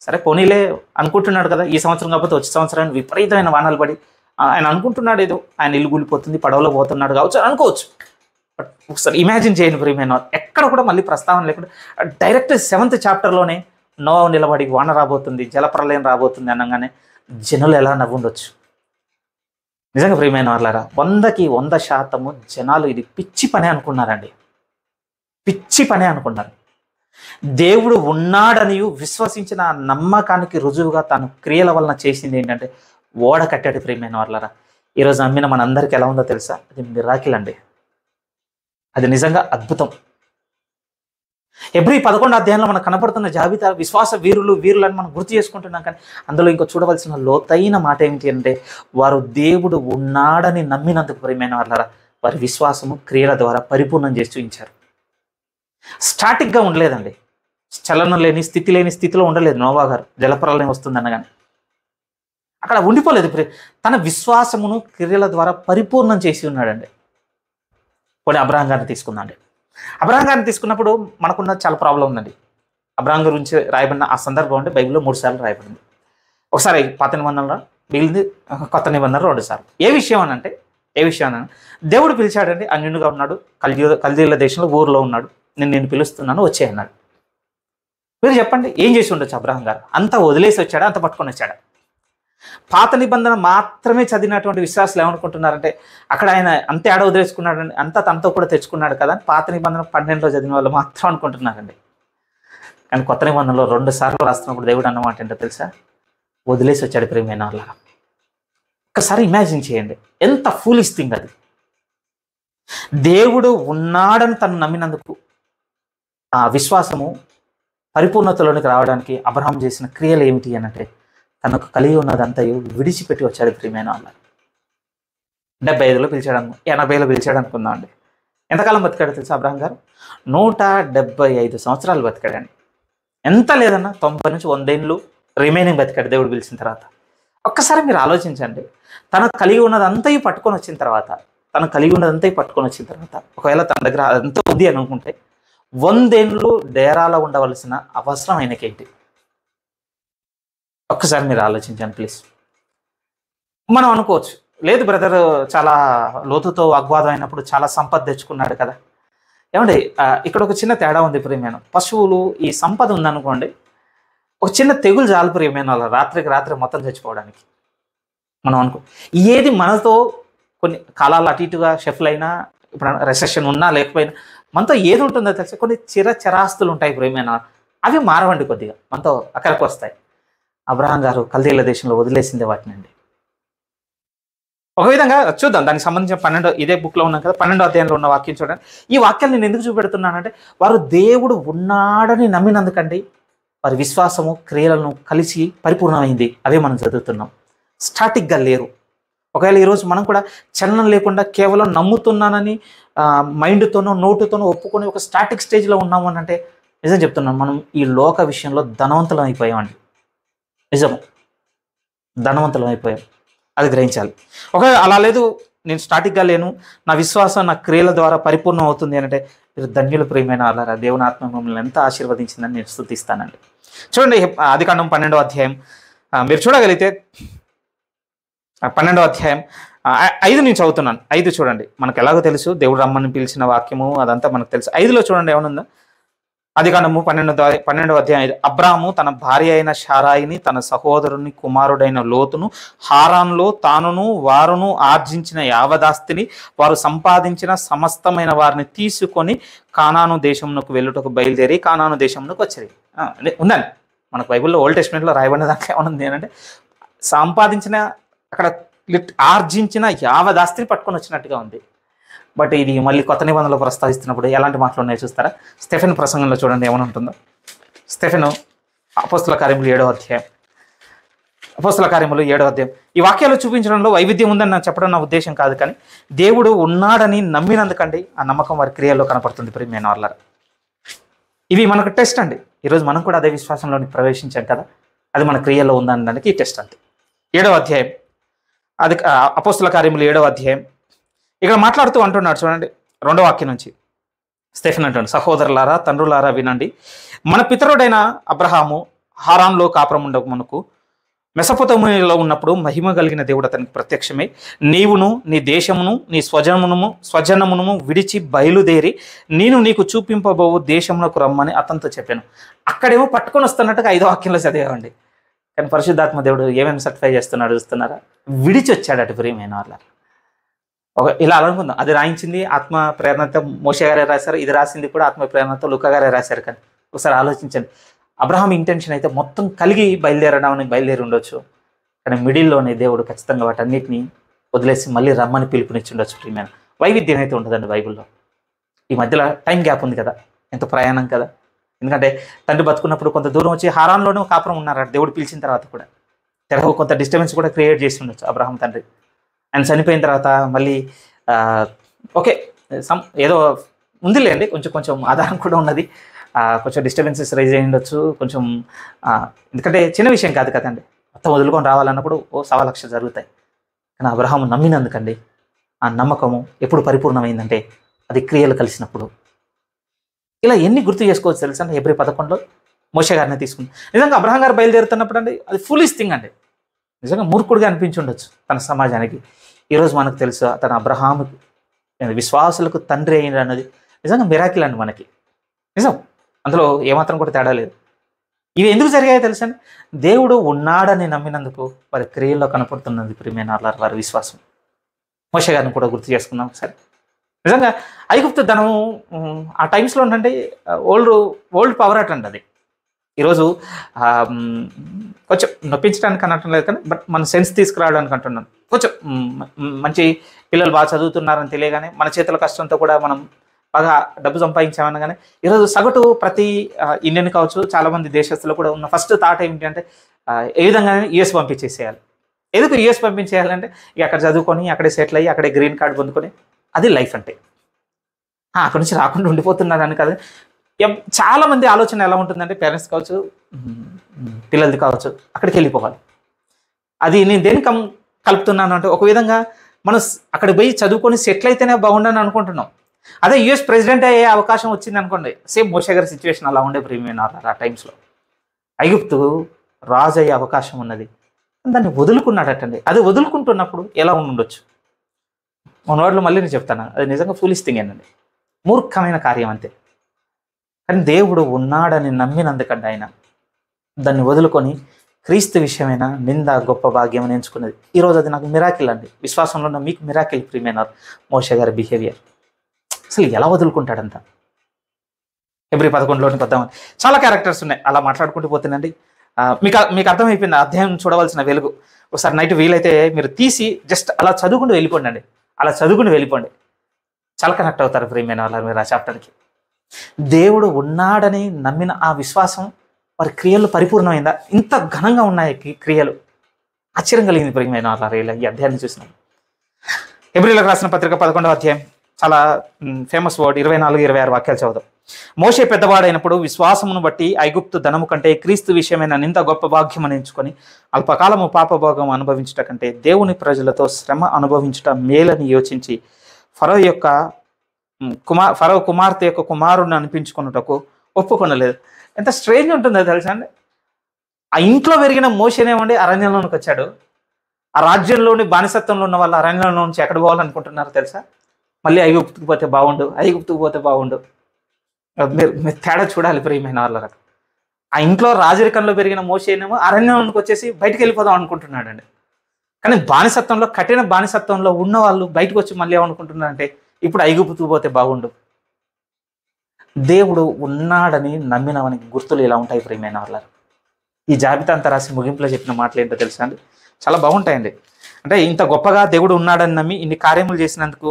సరే పోనీలే అనుకుంటున్నాడు కదా ఈ సంవత్సరం కాకపోతే వచ్చే సంవత్సరం విపరీతమైన వానలు పడి ఆయన అనుకుంటున్నాడు ఏదో ఆయన ఇల్లు కూలిపోతుంది పడవలో పోతున్నాడు కావచ్చు అనుకోవచ్చు. బట్ ఒకసారి ఇమాజిన్ చేయండి ప్రియమైన ఎక్కడ కూడా మళ్ళీ ప్రస్తావన లేకుండా డైరెక్ట్ సెవెంత్ చాప్టర్లోనే నోవ నిలబడి వాన రాబోతుంది జలప్రలయం రాబోతుంది అనగానే జనులు ఎలా నవ్వుండొచ్చు? నిజంగా ప్రియమైన వాళ్ళారా వందకి వంద శాతము జనాలు ఇది పిచ్చి పనే అనుకున్నారండి. పిచ్చి పనే అనుకున్నారు. దేవుడు ఉన్నాడని విశ్వసించిన ఆ నమ్మకానికి రుజువుగా తాను క్రియల వలన చేసింది ఏంటంటే ఓడ కట్టాడు ప్రియమైన వాళ్ళారా ఈరోజు నమ్మిన మనందరికీ ఎలా ఉందో తెలుసా? అది మిరాకిల్ అండి. అది నిజంగా అద్భుతం. ఎబ్రి పదకొండు అధ్యాయంలో మనకు కనపడుతున్న జాబితా విశ్వాస వీరులు వీరులని మనం గుర్తు చేసుకుంటున్నాం కానీ అందులో ఇంకో చూడవలసిన లోతైన మాట ఏమిటి అంటే వారు దేవుడు ఉన్నాడని నమ్మినందుకు ప్రియమైన వాళ్ళారా వారి విశ్వాసము క్రియల ద్వారా పరిపూర్ణం చేసి చూపించారు. స్టాటిక్గా ఉండలేదండి. చలనం లేని స్థితి లేని స్థితిలో ఉండలేదు నోవా గారు. జలప్రలయం వస్తుందనగానే. అక్కడ ఉండిపోలేదు తన విశ్వాసమును క్రియల ద్వారా పరిపూర్ణం చేసి ఉన్నాడండి. పోనీ అబ్రహం గారిని తీసుకుందండి. అబ్రహం గారిని తీసుకున్నప్పుడు మనకున్న చాలా ప్రాబ్లం ఉందండి. అబ్రహం గురించి రాయబడిన ఆ సందర్భం అంటే బైబిల్లో మూడు సార్లు రాయబడింది. ఒకసారి పాత నిబంధనలో మిగిలింది కొత్త నిబంధన రెండు సార్లు. ఏ విషయం అని అంటే ఏ విషయం అని దేవుడు పిలిచాడండి అన్యునిగా ఉన్నాడు కల్దీ కల్దీల దేశంలో ఊర్లో ఉన్నాడు నేను నేను పిలుస్తున్నాను వచ్చేయన్నాడు మీరు చెప్పండి ఏం చేసి ఉండొచ్చు అబ్రహం గారు? అంత వదిలేసి వచ్చాడా అంత పట్టుకొని వచ్చాడా? పాత నిబంధన మాత్రమే చదివినటువంటి విశ్వాసాలు ఏమనుకుంటున్నారంటే అక్కడ ఆయన అంతే ఆడ వదిలేసుకున్నాడండి అంతా తనతో కూడా తెచ్చుకున్నాడు కదా పాత నిబంధన పన్నెండులో చదివిన వాళ్ళు మాత్రం అనుకుంటున్నారండి. కానీ కొత్త నిబంధనలో రెండు సార్లు రాస్తున్నప్పుడు దేవుడు అన్నమాట ఏంటో తెలుసా? వదిలేసి వచ్చాడు ప్రేమైన వాళ్ళ ఒక్కసారి ఇమాజిన్ చేయండి. ఎంత ఫూలిష్ థింగ్ అది. దేవుడు ఉన్నాడని తను నమ్మినందుకు ఆ విశ్వాసము పరిపూర్ణతలోనికి రావడానికి అబ్రహం చేసిన క్రియలు ఏమిటి అనంటే తనకు కలిగి ఉన్నదంతయు విడిచిపెట్టి వచ్చాడు ప్రియమైన వాళ్ళ డెబ్బై ఐదులో పిలిచాడు అను ఎనభైలో పిలిచాడు అనుకుందాం అండి. ఎంతకాలం బతికాడు తెలుసు అబ్రహం గారు? నూట డెబ్బై ఐదు సంవత్సరాలు బతికాడండి. ఎంత లేదన్నా తొంభై నుంచి వందేళ్ళు రిమైనింగ్ బతికాడు దేవుడు పిలిచిన తర్వాత. ఒక్కసారి మీరు ఆలోచించండి. తనకు కలిగి ఉన్నదంతయు పట్టుకొని వచ్చిన తర్వాత తనకు కలిగి ఉన్నదంతా పట్టుకొని వచ్చిన తర్వాత ఒకవేళ తన దగ్గర అంత ఉంది అని అనుకుంటే వందేళ్ళు డేరాలో ఉండవలసిన అవసరం ఆయనకేంటి? ఒక్కసారి మీరు ఆలోచించండి ప్లీజ్ మనం అనుకోవచ్చు. లేదు బ్రదర్ చాలా లోతుతో వాగ్వాదం అయినప్పుడు చాలా సంపద తెచ్చుకున్నాడు కదా. ఏమండి ఇక్కడ ఒక చిన్న తేడా ఉంది ప్రియమైన. పశువులు ఈ సంపద ఉందనుకోండి ఒక చిన్న తెగులు చాలు ప్రియమైన రాత్రికి రాత్రి మొత్తం చచ్చిపోవడానికి. మనం అనుకో ఏది మనతో కొన్ని కాలాలు అటు ఇటుగా షెఫ్లు అయినా ఇప్పుడు రెసెషన్ ఉన్నా లేకపోయినా మనతో ఏది ఉంటుందో తెలిసి? కొన్ని చిరచరాస్తులు ఉంటాయి ప్రియమైన అవి మారవండి కొద్దిగా. మనతో అక్కడికి వస్తాయి. అబ్రహాం గారు కల్దీల దేశంలో వదిలేసిందే వాటినండి ఒక విధంగా చూద్దాం దానికి సంబంధించిన పన్నెండో ఇదే బుక్లో ఉన్నాం కదా పన్నెండో అధ్యాయంలో ఉన్న వాక్యం చూడండి. ఈ వాక్యాన్ని నేను ఎందుకు చూపెడుతున్నానంటే వారు దేవుడు ఉన్నాడని నమ్మినందుకండి. వారి విశ్వాసము క్రియలను కలిసి పరిపూర్ణమైంది. అవే మనం చదువుతున్నాం. స్టాటిక్గా లేరు. ఒకవేళ ఈరోజు మనం కూడా చలనం లేకుండా కేవలం నమ్ముతున్నానని మైండ్తోనో నోటుతోనో ఒప్పుకొని ఒక స్టాటిక్ స్టేజ్లో ఉన్నాము అని అంటే నిజం చెప్తున్నాం మనం ఈ లోక విషయంలో ధనవంతులం అయిపోయామండి. నిజం. ధనవంతులం అయిపోయాం అది గ్రహించాలి. ఒకవేళ అలా లేదు నేను స్టాటిక్గా లేను నా విశ్వాసం నా క్రియల ద్వారా పరిపూర్ణం అవుతుంది అంటే మీరు ధన్యుల ప్రియమైన అలారా దేవుని ఆత్మ మిమ్మల్ని ఎంత ఆశీర్వదించిందని నేను స్థుతిస్తానండి. చూడండి ఆది పన్నెండో అధ్యాయం. మీరు చూడగలిగితే పన్నెండో అధ్యాయం ఐదు నుంచి చదువుతున్నాను. ఐదు చూడండి. మనకు ఎలాగో తెలుసు దేవుడు రమ్మని పిలిచిన వాక్యము అదంతా మనకు తెలుసు. ఐదులో చూడండి ఏమనుందో? అది కాండము పన్నెండు పన్నెండవ అధ్యాయం అబ్రాము తన భార్య అయిన షారాయిని తన సహోదరుని కుమారుడైన లోతును హారాన్లో తానును వారును ఆర్జించిన యావదాస్తిని వారు సంపాదించిన సమస్తమైన వారిని తీసుకొని కానాను దేశమునకు వెళ్ళుటకు బయలుదేరి కానాను దేశమునకు వచ్చేది ఆ, ఉందండి మనకు బైబిల్లో ఓల్డ్ టెస్ట్మెంట్లో రాయబడిన దాంట్లో ఏమన్నది ఏంటంటే సంపాదించిన అక్కడ లిట్- ఆర్జించిన యావదాస్తిని పట్టుకొని వచ్చినట్టుగా ఉంది. బట్ ఇది మళ్ళీ కొత్త నిబంధనలు ప్రస్తావిస్తున్నప్పుడు ఎలాంటి మాటలు ఉన్నాయో చూస్తారా? స్టెఫెన్ ప్రసంగంలో చూడండి ఏమని ఉంటుందో స్టెఫెన్ అపోస్తుల కార్యములు ఏడో అధ్యాయం. అపోస్తుల కార్యములు ఏడో అధ్యాయం. ఈ వాక్యాలు చూపించడంలో వైవిధ్యం ఉందని నాకు చెప్పడం నా ఉద్దేశం కాదు కానీ దేవుడు ఉన్నాడని నమ్మినందుకండి ఆ నమ్మకం వారి క్రియల్లో కనపడుతుంది ప్రియమైన వాళ్ళ ఇవి మనకు టెస్ట్ అండి. ఈరోజు మనం కూడా అదే విశ్వాసంలోకి ప్రవేశించాం కదా. అది మన క్రియల్లో ఉందనడానికి ఈ టెస్ట్ అంతే. ఏడవ అధ్యాయం. అది అపోస్తుల కార్యములు ఏడవ అధ్యాయం. ఇక్కడ మాట్లాడుతూ అంటున్నాడు చూడండి రెండో వాక్యం నుంచి. స్టెఫెన్ అంటాడు సహోదరులారా తండ్రులారా వినండి. మన పితరుడైన అబ్రహాము హారాంలో కాపురం ఉండకు మనకు మెసపోతములో ఉన్నప్పుడు మహిమ కలిగిన దేవుడు అతనికి ప్రత్యక్షమే నీవును నీ దేశమును నీ స్వజనమును స్వజనమును విడిచి బయలుదేరి నేను నీకు చూపింపబోవు దేశమునకు రమ్మని అతనితో చెప్పాను. అక్కడేమో పట్టుకొని వస్తున్నట్టుగా ఐదో వాక్యంలో చదివామండి. కానీ పరిశుద్ధాత్మ దేవుడు ఏమేమి సర్టిఫై చేస్తున్నాడు చూస్తున్నారా? విడిచి వచ్చాడు అటు ప్రియమైన వాళ్ళ. ఒక ఇలా అనుకుందాం. అది రాయించింది ఆత్మ ప్రేరణతో మోషే గారే రాశారు. ఇది రాసింది కూడా ఆత్మ ప్రేరణతో లుక్క గారే రాశారు కానీ ఒకసారి ఆలోచించండి. అబ్రహాం ఇంటెన్షన్ అయితే మొత్తం కలిగి బయలుదేరడానికి బయలుదేరి ఉండొచ్చు. కానీ మిడిల్లోనే దేవుడు ఖచ్చితంగా వాటన్నిటిని వదిలేసి మళ్ళీ రమ్మని పిలుపునిచ్చి ఉండొచ్చు ప్రియమైన. వైవిధ్యం అయితే ఉంటుందండి బైబిల్లో. ఈ మధ్యలో టైం గ్యాప్ ఉంది కదా. ఎంత ప్రయాణం కదా. ఎందుకంటే తండ్రి బతుకున్నప్పుడు కొంత దూరం వచ్చి హారాన్లోనే కాపురం ఉన్నారు దేవుడు పిలిచిన తర్వాత కూడా. తెరవ కొంత డిస్టర్బెన్స్ కూడా క్రియేట్ చేసి ఉండొచ్చు అబ్రహాం తండ్రి. ఆయన చనిపోయిన తర్వాత మళ్ళీ ఓకే సమ్ ఏదో ఉందిలేండి కొంచెం కొంచెం ఆధారం కూడా ఉన్నది. కొంచెం డిస్టర్బెన్సెస్ రైజ్ అయ్యి ఉండొచ్చు కొంచెం ఎందుకంటే చిన్న విషయం కాదు కదండి. మొత్తం వదులుకొని రావాలన్నప్పుడు ఓ సవా లక్ష జరుగుతాయి. కానీ అబ్రహాము నమ్మినందుకండి ఆ నమ్మకము ఎప్పుడు పరిపూర్ణమైందంటే అది క్రియలు కలిసినప్పుడు. ఇలా ఎన్ని గుర్తు చేసుకోవచ్చు తెలుసా ఎబ్రి పదకొండులో? మోసే గారిని తీసుకుంది నిజంగా అబ్రహం గారు బయలుదేరుతున్నప్పుడు అండి అది ఫులిస్ థింగ్ అండి. నిజంగా మూర్ఖుడిగా అనిపించి ఉండొచ్చు తన సమాజానికి. ఈరోజు మనకు తెలుసు తన అబ్రహాము విశ్వాసులకు తండ్రి అయిన అన్నది నిజంగా మిరాకిల్ అండి మనకి. నిజం. అందులో ఏమాత్రం కూడా తేడా లేదు. ఇవి ఎందుకు జరిగాయో తెలుసా దేవుడు ఉన్నాడని నమ్మినందుకు వారి క్రియల్లో కనపడుతున్నది ప్రియమైన వాళ్ళ వారి విశ్వాసం. మోష గారిని కూడా గుర్తు చేసుకుందాం ఒకసారి. నిజంగా ఐగుప్తు ధనము ఆ టైమ్స్లో ఉండండి ఓల్డ్ ఓల్డ్ పవర్ అట్ అండి అది. ఈరోజు కొంచెం నొప్పించడానికి అనటం లేదు కానీ బట్ మన సెన్స్ తీసుకురావడానికి అంటున్నాను. కొంచెం మంచి పిల్లలు బాగా చదువుతున్నారని తెలియగానే మన చేతుల కష్టంతో కూడా మనం బాగా డబ్బు సంపాదించామని కానీ ఈరోజు సగటు ప్రతి ఇండియన్ కావచ్చు చాలామంది దేశస్తులు కూడా ఉన్న ఫస్ట్ థాట్ ఏంటి అంటే ఏ విధంగానే యుఎస్ పంపించేసేయాలి. ఎందుకు యుఎస్ పంపించేయాలంటే ఇక అక్కడ చదువుకొని అక్కడే సెటిల్ అయ్యి అక్కడే గ్రీన్ కార్డ్ పొందుకొని అది లైఫ్ అంటే. అక్కడి నుంచి రాకుండా ఉండిపోతున్నారని కాదు. చాలా మంది ఆలోచన ఎలా ఉంటుందంటే పేరెంట్స్ కావచ్చు పిల్లలది కావచ్చు అక్కడికి వెళ్ళిపోవాలి. అది నేను దేనికి కం- కలుపుతున్నాను అంటే ఒక విధంగా మనం అక్కడ పోయి చదువుకొని సెటిల్ అయితేనే బాగుండని అనుకుంటున్నాం. అదే యుఎస్ ప్రెసిడెంట్ అయ్యే అవకాశం వచ్చింది అనుకోండి. సేమ్ మోషే గారి సిచ్యువేషన్ అలా ఉండే ప్రీమియం ఆ టైమ్స్లో ఐగుప్తు రాజు అయ్యే అవకాశం ఉన్నది. దాన్ని వదులుకున్నాడటండి. అది వదులుకుంటున్నప్పుడు ఎలా ఉండొచ్చు మన వాళ్ళు మళ్ళీ నేను చెప్తాను. అది నిజంగా ఫూలిస్ థింగ్ ఏంటండి మూర్ఖమైన కార్యం అంతే. కానీ దేవుడు ఉన్నాడని నమ్మినందుకండి ఆయన దాన్ని వదులుకొని క్రీస్తు విషయమైన నింద గొప్ప భాగ్యం అని ఎంచుకున్నది. ఈరోజు అది నాకు మిరాకిల్ అండి. విశ్వాసంలో ఉన్న మీకు మిరాకిల్ ప్రియమైనారు మోష గారి బిహేవియర్ అసలు ఎలా వదులుకుంటాడంత? ఎబ్రి పదకొండులోని పద్దామని చాలా క్యారెక్టర్స్ ఉన్నాయి. అలా మాట్లాడుకుంటూ పోతుందండి మీకు మీకు అర్థమైపోయింది అధ్యాయం చూడవలసిన వెలుగు. ఒకసారి నైట్ వీలైతే మీరు తీసి జస్ట్ అలా చదువుకుంటూ వెళ్ళిపోండి అండి అలా చదువుకుంటూ వెళ్ళిపోండి. చాలా కనెక్ట్ అవుతారు ప్రియమైన వాళ్ళు మీరు ఆ చాప్టర్కి దేవుడు ఉన్నాడని నమ్మిన ఆ విశ్వాసం వారి క్రియలు పరిపూర్ణమైందా? ఇంత ఘనంగా ఉన్నాయి క్రియలు. ఆశ్చర్యం కలిగింది ప్రియమైన వాళ్ళ ఈ అధ్యాయాన్ని చూసినాం ఎబ్రిలకు రాసిన పత్రిక పదకొండవ అధ్యాయం చాలా ఫేమస్ వర్డ్ ఇరవై నాలుగు ఇరవై ఆరు వాక్యాలు చదువు మోషే పెద్దవాడైనప్పుడు విశ్వాసమును బట్టి ఐగుప్తు ధనము కంటే క్రీస్తు విషయమైన నింద గొప్ప భాగ్యం ఎంచుకొని అల్పకాలము పాపభోగం అనుభవించుట కంటే దేవుని ప్రజలతో శ్రమ అనుభవించుట మేలని యోచించి ఫరో యొక్క కుమార్ ఫరో కుమార్తె యొక్క కుమారుడిని అనిపించుకున్నటకు ఒప్పుకొనలేదు. ఎంత స్ట్రేంజ్ ఉంటుందో తెలుసా అండి? ఆ ఇంట్లో పెరిగిన మోషనేమండి అరణ్యంలోనికి వచ్చాడు. ఆ రాజ్యంలోని బానిసత్వంలో ఉన్న వాళ్ళు అరణ్యంలో నుంచి ఎక్కడ పోవాలనుకుంటున్నారు తెలుసా? మళ్ళీ ఐగుప్తుకు పోతే బాగుండు ఐగుప్తుకు పోతే బాగుండు. మీరు మీరు తేడా చూడాలి ప్రియమైన వాళ్ళకి ఆ ఇంట్లో రాజరికంలో పెరిగిన మోసేనేమో అరణ్యంలోకి వచ్చేసి బయటికి వెళ్ళిపోదాం అనుకుంటున్నాడండి. కానీ బానిసత్వంలో కఠిన బానిసత్వంలో ఉన్న వాళ్ళు బయటకు వచ్చి మళ్ళీ ఏమనుకుంటున్నారంటే ఇప్పుడు ఐగుపుతూ పోతే బాగుండు. దేవుడు ఉన్నాడని నమ్మినవని గుర్తులు ఇలా ఉంటాయి ప్రియమైన వాళ్ళ. ఈ జాబితా అంతా రాసి ముగింపులో చెప్పిన మాటలు ఏంటో తెలుసా అండి? చాలా బాగుంటాయండి. అంటే ఇంత గొప్పగా దేవుడు ఉన్నాడని నమ్మి ఇన్ని కార్యములు చేసినందుకు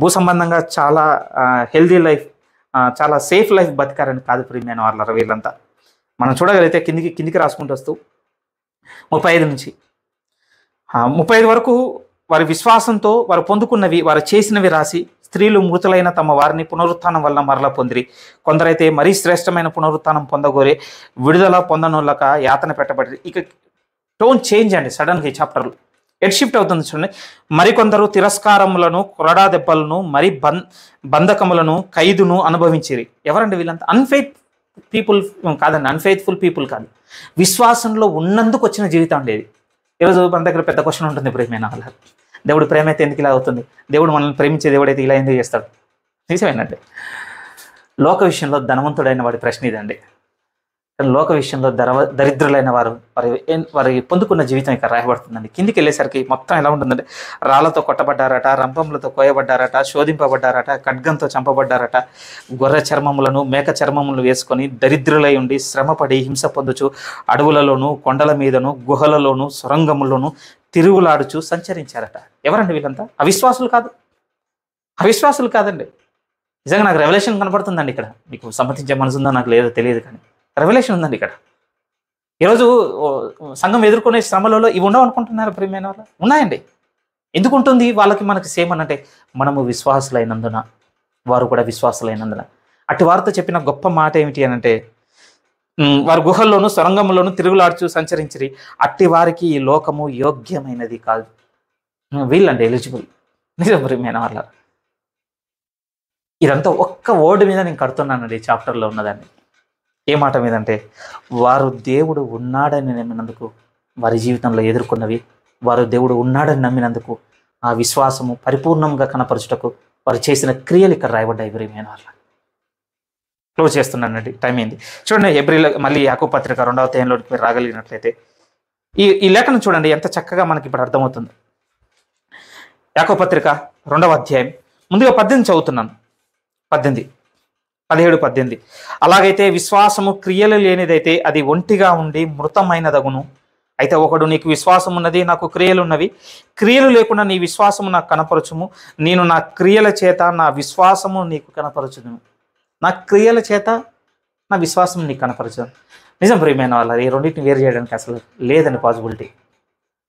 భూ సంబంధంగా చాలా హెల్దీ లైఫ్ చాలా సేఫ్ లైఫ్ బతికారని కాదు ప్రియమైన వాళ్ళ వీళ్ళంతా. మనం చూడగలిగితే కిందికి కిందికి రాసుకుంటూ వస్తూ ముప్పై ఐదు నుంచి. ముప్పై ఐదు వరకు వారి విశ్వాసంతో వారు పొందుకున్నవి వారు చేసినవి రాసి స్త్రీలు మృతులైన తమ వారిని పునరుత్థానం వల్ల మరల పొందిరి. కొందరైతే మరీ శ్రేష్టమైన పునరుత్థానం పొందగోరే విడుదల పొందనులక యాతన పెట్టబడి ఇక టోన్ చేంజ్ అండి సడన్గా ఈ చాప్టర్లో ఎడ్ షిఫ్ట్ అవుతుంది చూడండి. మరికొందరు తిరస్కారములను కొరడా దెబ్బలను మరి బం బంధకములను ఖైదును అనుభవించిరి. ఎవరండి వీళ్ళంతా? అన్ఫెయిత్ పీపుల్ కాదండి అన్ఫెయిత్ఫుల్ పీపుల్ కాదు. విశ్వాసంలో ఉన్నందుకు వచ్చిన జీవితం అండి ఇది. ఈరోజు మన దగ్గర పెద్ద క్వశ్చన్ ఉంటుంది. ప్రేమైన వాళ్ళ దేవుడు ప్రేమ అయితే ఎందుకు ఇలా అవుతుంది? దేవుడు మనల్ని ప్రేమించే దేవుడైతే ఇలా ఎందుకు చేస్తాడు? నిజమేనండి. లోక విషయంలో ధనవంతుడైన వాడి ప్రశ్న ఇదండి. కానీ లోక విషయంలో దరవ దరిద్రులైన వారు వారి వారి పొందుకున్న జీవితం ఇక్కడ రాయబడుతుందండి. కిందికి వెళ్ళేసరికి మొత్తం ఎలా ఉంటుందంటే రాళ్ళతో కొట్టబడ్డారట రంపములతో కోయబడ్డారట శోధింపబడ్డారట ఖడ్గంతో చంపబడ్డారట గొర్రె చర్మములను మేక చర్మములు వేసుకొని దరిద్రులై ఉండి శ్రమపడి హింస పొందుచు అడవులలోను కొండల మీదను గుహలలోను సొరంగములను తిరుగులాడుచు సంచరించారట. ఎవరండి వీళ్ళంతా? అవిశ్వాసులు కాదు. అవిశ్వాసులు కాదండి. నిజంగా నాకు రెవల్యూషన్ కనపడుతుందండి ఇక్కడ. మీకు సమ్మతించే మనసు ఉందో నాకు లేదో తెలియదు కానీ. రెవల్యూషన్ ఉందండి ఇక్కడ. ఈరోజు సంఘం ఎదుర్కొనే శ్రమలలో ఇవి ఉండవు అనుకుంటున్నారు ప్రియమైన వాళ్ళు? ఉన్నాయండి. ఎందుకు ఉంటుంది వాళ్ళకి మనకి సేమ్ అనంటే మనము విశ్వాసులైనందున వారు కూడా విశ్వాసులైనందున. అటు వారితో చెప్పిన గొప్ప మాట ఏమిటి అని అంటే వారు గుహల్లోనూ సొరంగంలోనూ తిరుగులాడుచు సంచరించిరి. అట్టి వారికి ఈ లోకము యోగ్యమైనది కాదు. వీళ్ళండి ఎలిజిబుల్ నిజం ప్రియమైన వాళ్ళ? ఇదంతా ఒక్క వర్డ్ మీద నేను కడుతున్నానండి చాప్టర్లో ఉన్నదాన్ని. ఏ మాట మీదంటే వారు దేవుడు ఉన్నాడని నమ్మినందుకు వారి జీవితంలో ఎదుర్కొన్నవి వారు దేవుడు ఉన్నాడని నమ్మినందుకు ఆ విశ్వాసము పరిపూర్ణంగా కనపరచుటకు వారు చేసిన క్రియలు ఇక్కడ రాయబడ్డాయి ప్రియమైన వాళ్ళ క్లోజ్ చేస్తున్నానండి టైం అయింది. చూడండి ఏప్రిల్ మళ్ళీ యాకు పత్రిక రెండవ తేదీలోకి మీరు రాగలిగినట్లయితే ఈ ఈ లేఖను చూడండి ఎంత చక్కగా మనకి ఇప్పుడు అర్థమవుతుంది. యాకో పత్రిక రెండవ అధ్యాయం ముందుగా పద్దెనిమిది చదువుతున్నాను. పద్దెనిమిది. పదిహేడు పద్దెనిమిది. అలాగైతే విశ్వాసము క్రియలు లేనిదైతే అది ఒంటిగా ఉండి మృతమైనదగును. అయితే ఒకడు నీకు విశ్వాసం ఉన్నది నాకు క్రియలు ఉన్నవి. క్రియలు లేకుండా నీ విశ్వాసము నాకు కనపరచుము. నేను నా క్రియల చేత నా విశ్వాసము నీకు కనపరచును నా క్రియల చేత నా విశ్వాసం నీకు కనపరచు నిజం ప్రియమైన వాళ్ళు ఈ రెండింటిని వేరు చేయడానికి అసలు లేదని పాసిబిలిటీ.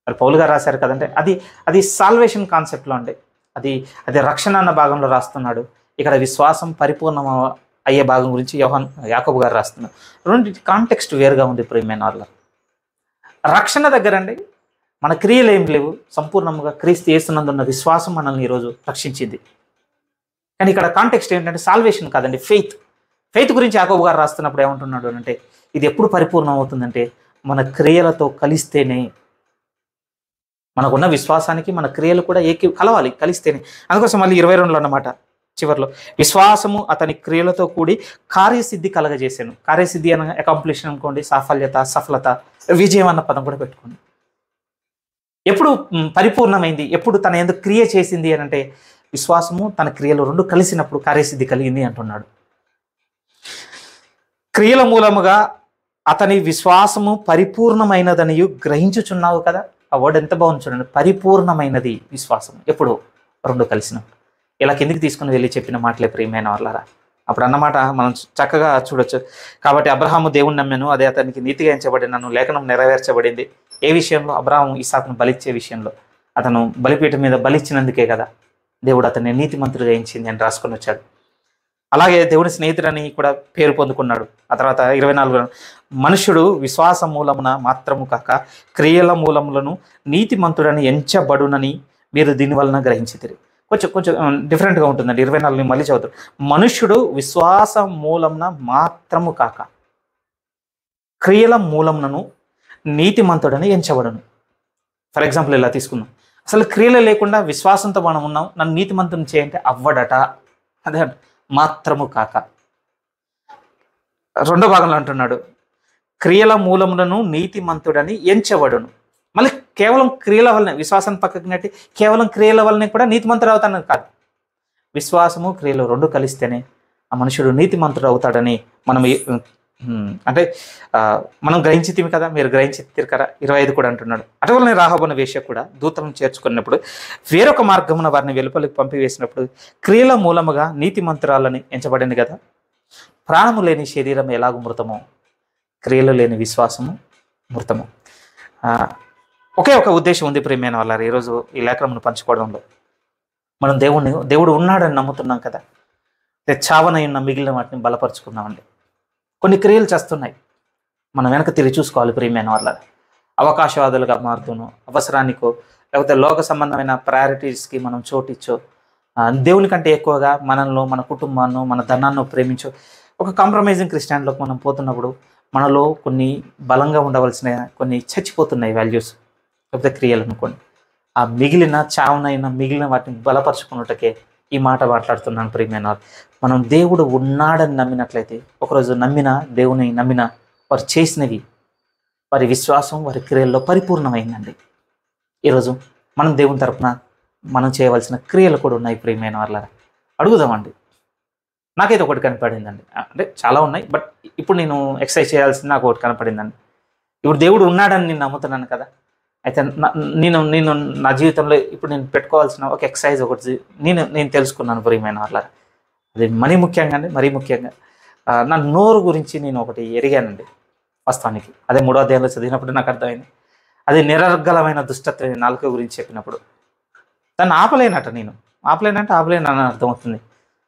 మరి పౌలు గారు రాశారు కదంటే అది అది సాల్వేషన్ కాన్సెప్ట్లో అండి. అది అది రక్షణ అన్న భాగంలో రాస్తున్నాడు. ఇక్కడ విశ్వాసం పరిపూర్ణ అయ్యే భాగం గురించి యోహన్ యాకబు గారు రాస్తున్నారు. రెండింటి కాంటెక్స్ట్ వేరుగా ఉంది ప్రియమైన వాళ్ళ. రక్షణ దగ్గర అండి మన క్రియలు ఏం లేవు. సంపూర్ణంగా క్రీస్తు చేస్తున్నందున్న విశ్వాసం మనల్ని ఈరోజు రక్షించింది. కానీ ఇక్కడ కాంటెక్స్ట్ ఏంటంటే సాల్వేషన్ కాదండి ఫెయిత్ ఫెయిత్ గురించి యాకోబు గారు రాస్తున్నప్పుడు ఏమంటున్నాడు అంటే ఇది ఎప్పుడు పరిపూర్ణం అవుతుందంటే మన క్రియలతో కలిస్తేనే. మనకున్న విశ్వాసానికి మన క్రియలు కూడా ఏకీ కలవాలి కలిస్తేనే. అందుకోసం మళ్ళీ ఇరవై రెండులో అన్నమాట. చివరిలో. విశ్వాసము అతని క్రియలతో కూడి కార్యసిద్ధి కలగజేశాను. కార్యసిద్ధి అన అకాంప్లిషన్ అనుకోండి సాఫల్యత సఫలత విజయం అన్న పదం కూడా పెట్టుకోండి. ఎప్పుడు పరిపూర్ణమైంది ఎప్పుడు తన ఎందుకు క్రియ చేసింది అని అంటే విశ్వాసము తన క్రియలు రెండు కలిసినప్పుడు కార్యసిద్ధి కలిగింది అంటున్నాడు. క్రియల మూలముగా అతని విశ్వాసము పరిపూర్ణమైనదనియు గ్రహించుచున్నావు కదా? ఆ వర్డ్ ఎంత బాగుంది చూడండి. పరిపూర్ణమైనది విశ్వాసం ఎప్పుడు? రెండు కలిసినప్పుడు. ఇలా కిందికి తీసుకుని వెళ్ళి చెప్పిన మాటలే ప్రియమైన వాళ్ళరా అప్పుడు అన్నమాట మనం చక్కగా చూడొచ్చు. కాబట్టి అబ్రహాము దేవుని నమ్మాను. అదే అతనికి నీతిగా ఎంచబడినను లేఖనం నెరవేర్చబడింది. ఏ విషయంలో? అబ్రహాము ఇసాకును బలిచ్చే విషయంలో. అతను బలిపీఠం మీద బలిచ్చినందుకే కదా దేవుడు అతన్ని నీతిమంతుడిగా ఎంచింది అని రాసుకొని వచ్చాడు. అలాగే దేవుని స్నేహితుడని కూడా పేరు పొందుకున్నాడు. ఆ తర్వాత ఇరవై నాలుగు మనుషుడు విశ్వాస మూలమున మాత్రము కాక క్రియల మూలములను నీతిమంతుడని ఎంచబడునని మీరు దీని వలన గ్రహించితిరి. కొంచెం కొంచెం డిఫరెంట్గా ఉంటుందండి. ఇరవై నాలుగు మళ్ళీ చదువుతారు మనుష్యుడు విశ్వాస మూలంన మాత్రము కాక క్రియల మూలంనను నీతిమంతుడని ఎంచబడను. ఫర్ ఎగ్జాంపుల్ ఇలా తీసుకుందాం. అసలు క్రియలు లేకుండా విశ్వాసంతో మనం ఉన్నాం నన్ను నీతిమంతుని చేయంటే అవ్వడట. అదే మాత్రము కాక. రెండో భాగంలో అంటున్నాడు క్రియల మూలములను నీతిమంతుడని ఎంచబడును. మళ్ళీ కేవలం క్రియల వల్లనే విశ్వాసం పక్కకి నెట్టి కేవలం క్రియల వల్లనే కూడా నీతిమంతుడు అవుతానని కాదు. విశ్వాసము క్రియలు రెండు కలిస్తేనే ఆ మనుషుడు నీతిమంతుడు అవుతాడని మనం అంటే మనం గ్రహించితిమి కదా మీరు గ్రహించి కదా ఇరవై ఐదు కూడా అంటున్నాడు. అటువలనే రాహబోన వేష కూడా దూతలను చేర్చుకున్నప్పుడు వేరొక మార్గమున వారిని వెలుపలికి పంపివేసినప్పుడు క్రియల మూలముగా నీతి మంత్రాలని ఎంచబడింది కదా. ప్రాణము లేని శరీరం ఎలాగో మృతమో? క్రియలు లేని విశ్వాసము మృతము. ఒకే ఒక ఉద్దేశం ఉంది ప్రేమైన వాళ్ళారు? ఈరోజు ఈ లేఖనమును పంచుకోవడంలో. మనం దేవుణ్ణి దేవుడు ఉన్నాడని నమ్ముతున్నాం కదా. అయితే చావనై ఉన్న మిగిలిన వాటిని బలపరుచుకున్నామండి కొన్ని క్రియలు చేస్తున్నాయి. మనం వెనక తిరిగి చూసుకోవాలి ప్రియమైన వాళ్ళ అవకాశవాదులుగా మారుతూను అవసరానికో లేకపోతే లోక సంబంధమైన ప్రయారిటీస్కి మనం చోటిచ్చో దేవుని కంటే ఎక్కువగా మనల్ని మన కుటుంబాన్ని మన ధనాన్ని ప్రేమించో ఒక కాంప్రమైజింగ్ క్రిస్టియన్లోకి మనం పోతున్నప్పుడు మనలో కొన్ని బలంగా ఉండవలసిన కొన్ని చచ్చిపోతున్నాయి వాల్యూస్ లేకపోతే క్రియలు అనుకోండి. ఆ మిగిలిన చావునైనా మిగిలిన వాటిని బలపరుచుకున్నట్టుకే ఈ మాట మాట్లాడుతున్నాను ప్రియమైన మనం దేవుడు ఉన్నాడని నమ్మినట్లయితే ఒకరోజు నమ్మిన దేవుని నమ్మిన వారు చేసినవి వారి విశ్వాసం వారి క్రియల్లో పరిపూర్ణమైందండి. ఈరోజు మనం దేవుని తరపున మనం చేయవలసిన క్రియలు కూడా ఉన్నాయి ప్రియమైన వాళ్ళ అడుగుదామండి. నాకైతే ఒకటి కనపడిందండి. అంటే చాలా ఉన్నాయి బట్ ఇప్పుడు నేను ఎక్సర్సైజ్ చేయాల్సింది నాకు ఒకటి కనపడిందండి. ఇప్పుడు దేవుడు ఉన్నాడని నేను నమ్ముతున్నాను కదా అయితే నా- నేను నేను నా జీవితంలో ఇప్పుడు నేను పెట్టుకోవాల్సిన ఒక ఎక్సర్సైజ్ ఒకటి నేను నేను తెలుసుకున్నాను ప్రియమైన వాళ్ళ అది మరీ ముఖ్యంగా అండి మరీ ముఖ్యంగా నా నోరు గురించి నేను ఒకటి ఎరిగానండి వాస్తవానికి. అదే మూడో అధ్యాయంలో చదివినప్పుడు నాకు అర్థమైంది. అది నిరర్గలమైన దుష్టత్వం నాలుక గురించి చెప్పినప్పుడు. దాన్ని ఆపలేనట నేను. ఆపలేనంటే ఆపలేనని అర్థమవుతుంది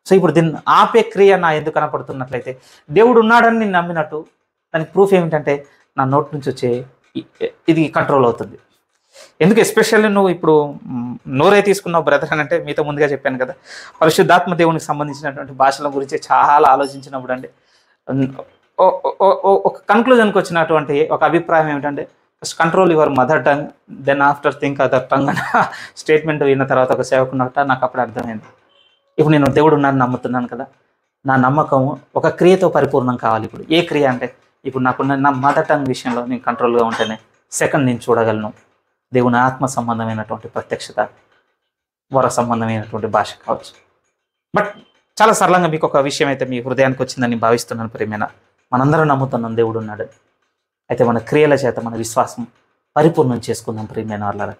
సో ఇప్పుడు దీన్ని ఆపే క్రియ నా ఎందుకు కనపడుతున్నట్లయితే దేవుడు ఉన్నాడని నేను నమ్మినట్టు దానికి ప్రూఫ్ ఏమిటంటే నా నోట్ నుంచి వచ్చే ఇది కంట్రోల్ అవుతుంది. ఎందుకు ఎస్పెషల్లీ నువ్వు ఇప్పుడు నోరే తీసుకున్నావు బ్రదర్ అని అంటే మీతో ముందుగా చెప్పాను కదా. పరిశుద్ధాత్మ దేవునికి సంబంధించినటువంటి భాషల గురించి చాలా ఆలోచించినప్పుడు అండి ఓ- ఓ- ఒక కన్క్లూజన్కి వచ్చినటువంటి ఒక అభిప్రాయం ఏమిటంటే first control your mother tongue then after think other tongue అన్న స్టేట్మెంట్ విన్న తర్వాత ఒక సేవకున్నట్ట నాకు అప్పుడు అర్థమైంది. ఇప్పుడు నేను దేవుడు ఉన్నాను నమ్ముతున్నాను కదా. నా నమ్మకం ఒక క్రియతో పరిపూర్ణం కావాలి ఇప్పుడు. ఏ క్రియ అంటే ఇప్పుడు నాకున్న నా మదర్ టంగ్ విషయంలో నేను కంట్రోల్గా ఉంటేనే సెకండ్ నేను చూడగలను. దేవుని ఆత్మ సంబంధమైనటువంటి ప్రత్యక్షత వర సంబంధమైనటువంటి భాష కావచ్చు. బట్ చాలా సరళంగా మీకు ఒక విషయం అయితే మీ హృదయానికి వచ్చిందని భావిస్తున్నాను ప్రేమైన? మనందరం నమ్ముతున్నాం దేవుడు ఉన్నాడు. అయితే మన క్రియల చేత మన విశ్వాసం పరిపూర్ణం చేసుకుందాం ప్రియమైన వాళ్ళ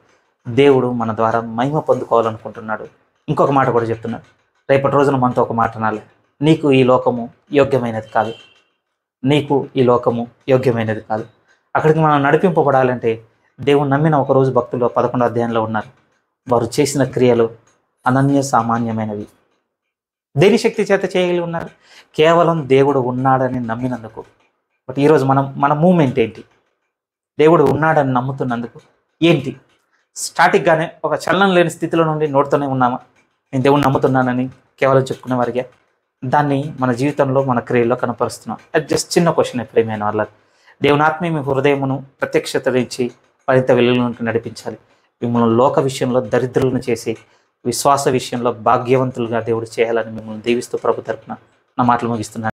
దేవుడు మన ద్వారా మహిమ పొందుకోవాలనుకుంటున్నాడు. ఇంకొక మాట కూడా చెప్తున్నాడు. రేపటి రోజున మనతో ఒక మాట అనాలి. నీకు ఈ లోకము యోగ్యమైనది కాదు. నీకు ఈ లోకము యోగ్యమైనది కాదు. అక్కడికి మనం నడిపింపబడాలంటే దేవుని నమ్మిన ఒక రోజు భక్తులు పదకొండు అధ్యాయంలో ఉన్నారు. వారు చేసిన క్రియలు అనన్య సామాన్యమైనవి. దేని శక్తి చేత చేయగలిగి ఉన్నారు? కేవలం దేవుడు ఉన్నాడని నమ్మినందుకు. బట్ ఈరోజు మనం మన మూమెంట్ ఏంటి? దేవుడు ఉన్నాడని నమ్ముతున్నందుకు. ఏంటి? స్టాటిక్గానే ఒక చలనం లేని స్థితిలో నుండి నోడుతూనే ఉన్నామా? నేను దేవుడు నమ్ముతున్నానని కేవలం చెప్పుకునే వారిగా దాన్ని మన జీవితంలో మన క్రియల్లో కనపరుస్తున్నాం. అది జస్ట్ చిన్న క్వశ్చన్ ప్రేమైన వాళ్ళకి దేవునాత్మ మీ హృదయమును ప్రత్యక్షత నుంచి మరింత వెలుగులోకి నడిపించాలి. మిమ్మల్ని లోక విషయంలో దరిద్రులను చేసి విశ్వాస విషయంలో భాగ్యవంతులుగా దేవుడు చేయాలని మిమ్మల్ని దీవిస్తూ ప్రభు తరపున నా మాటలు ముగిస్తున్నాను.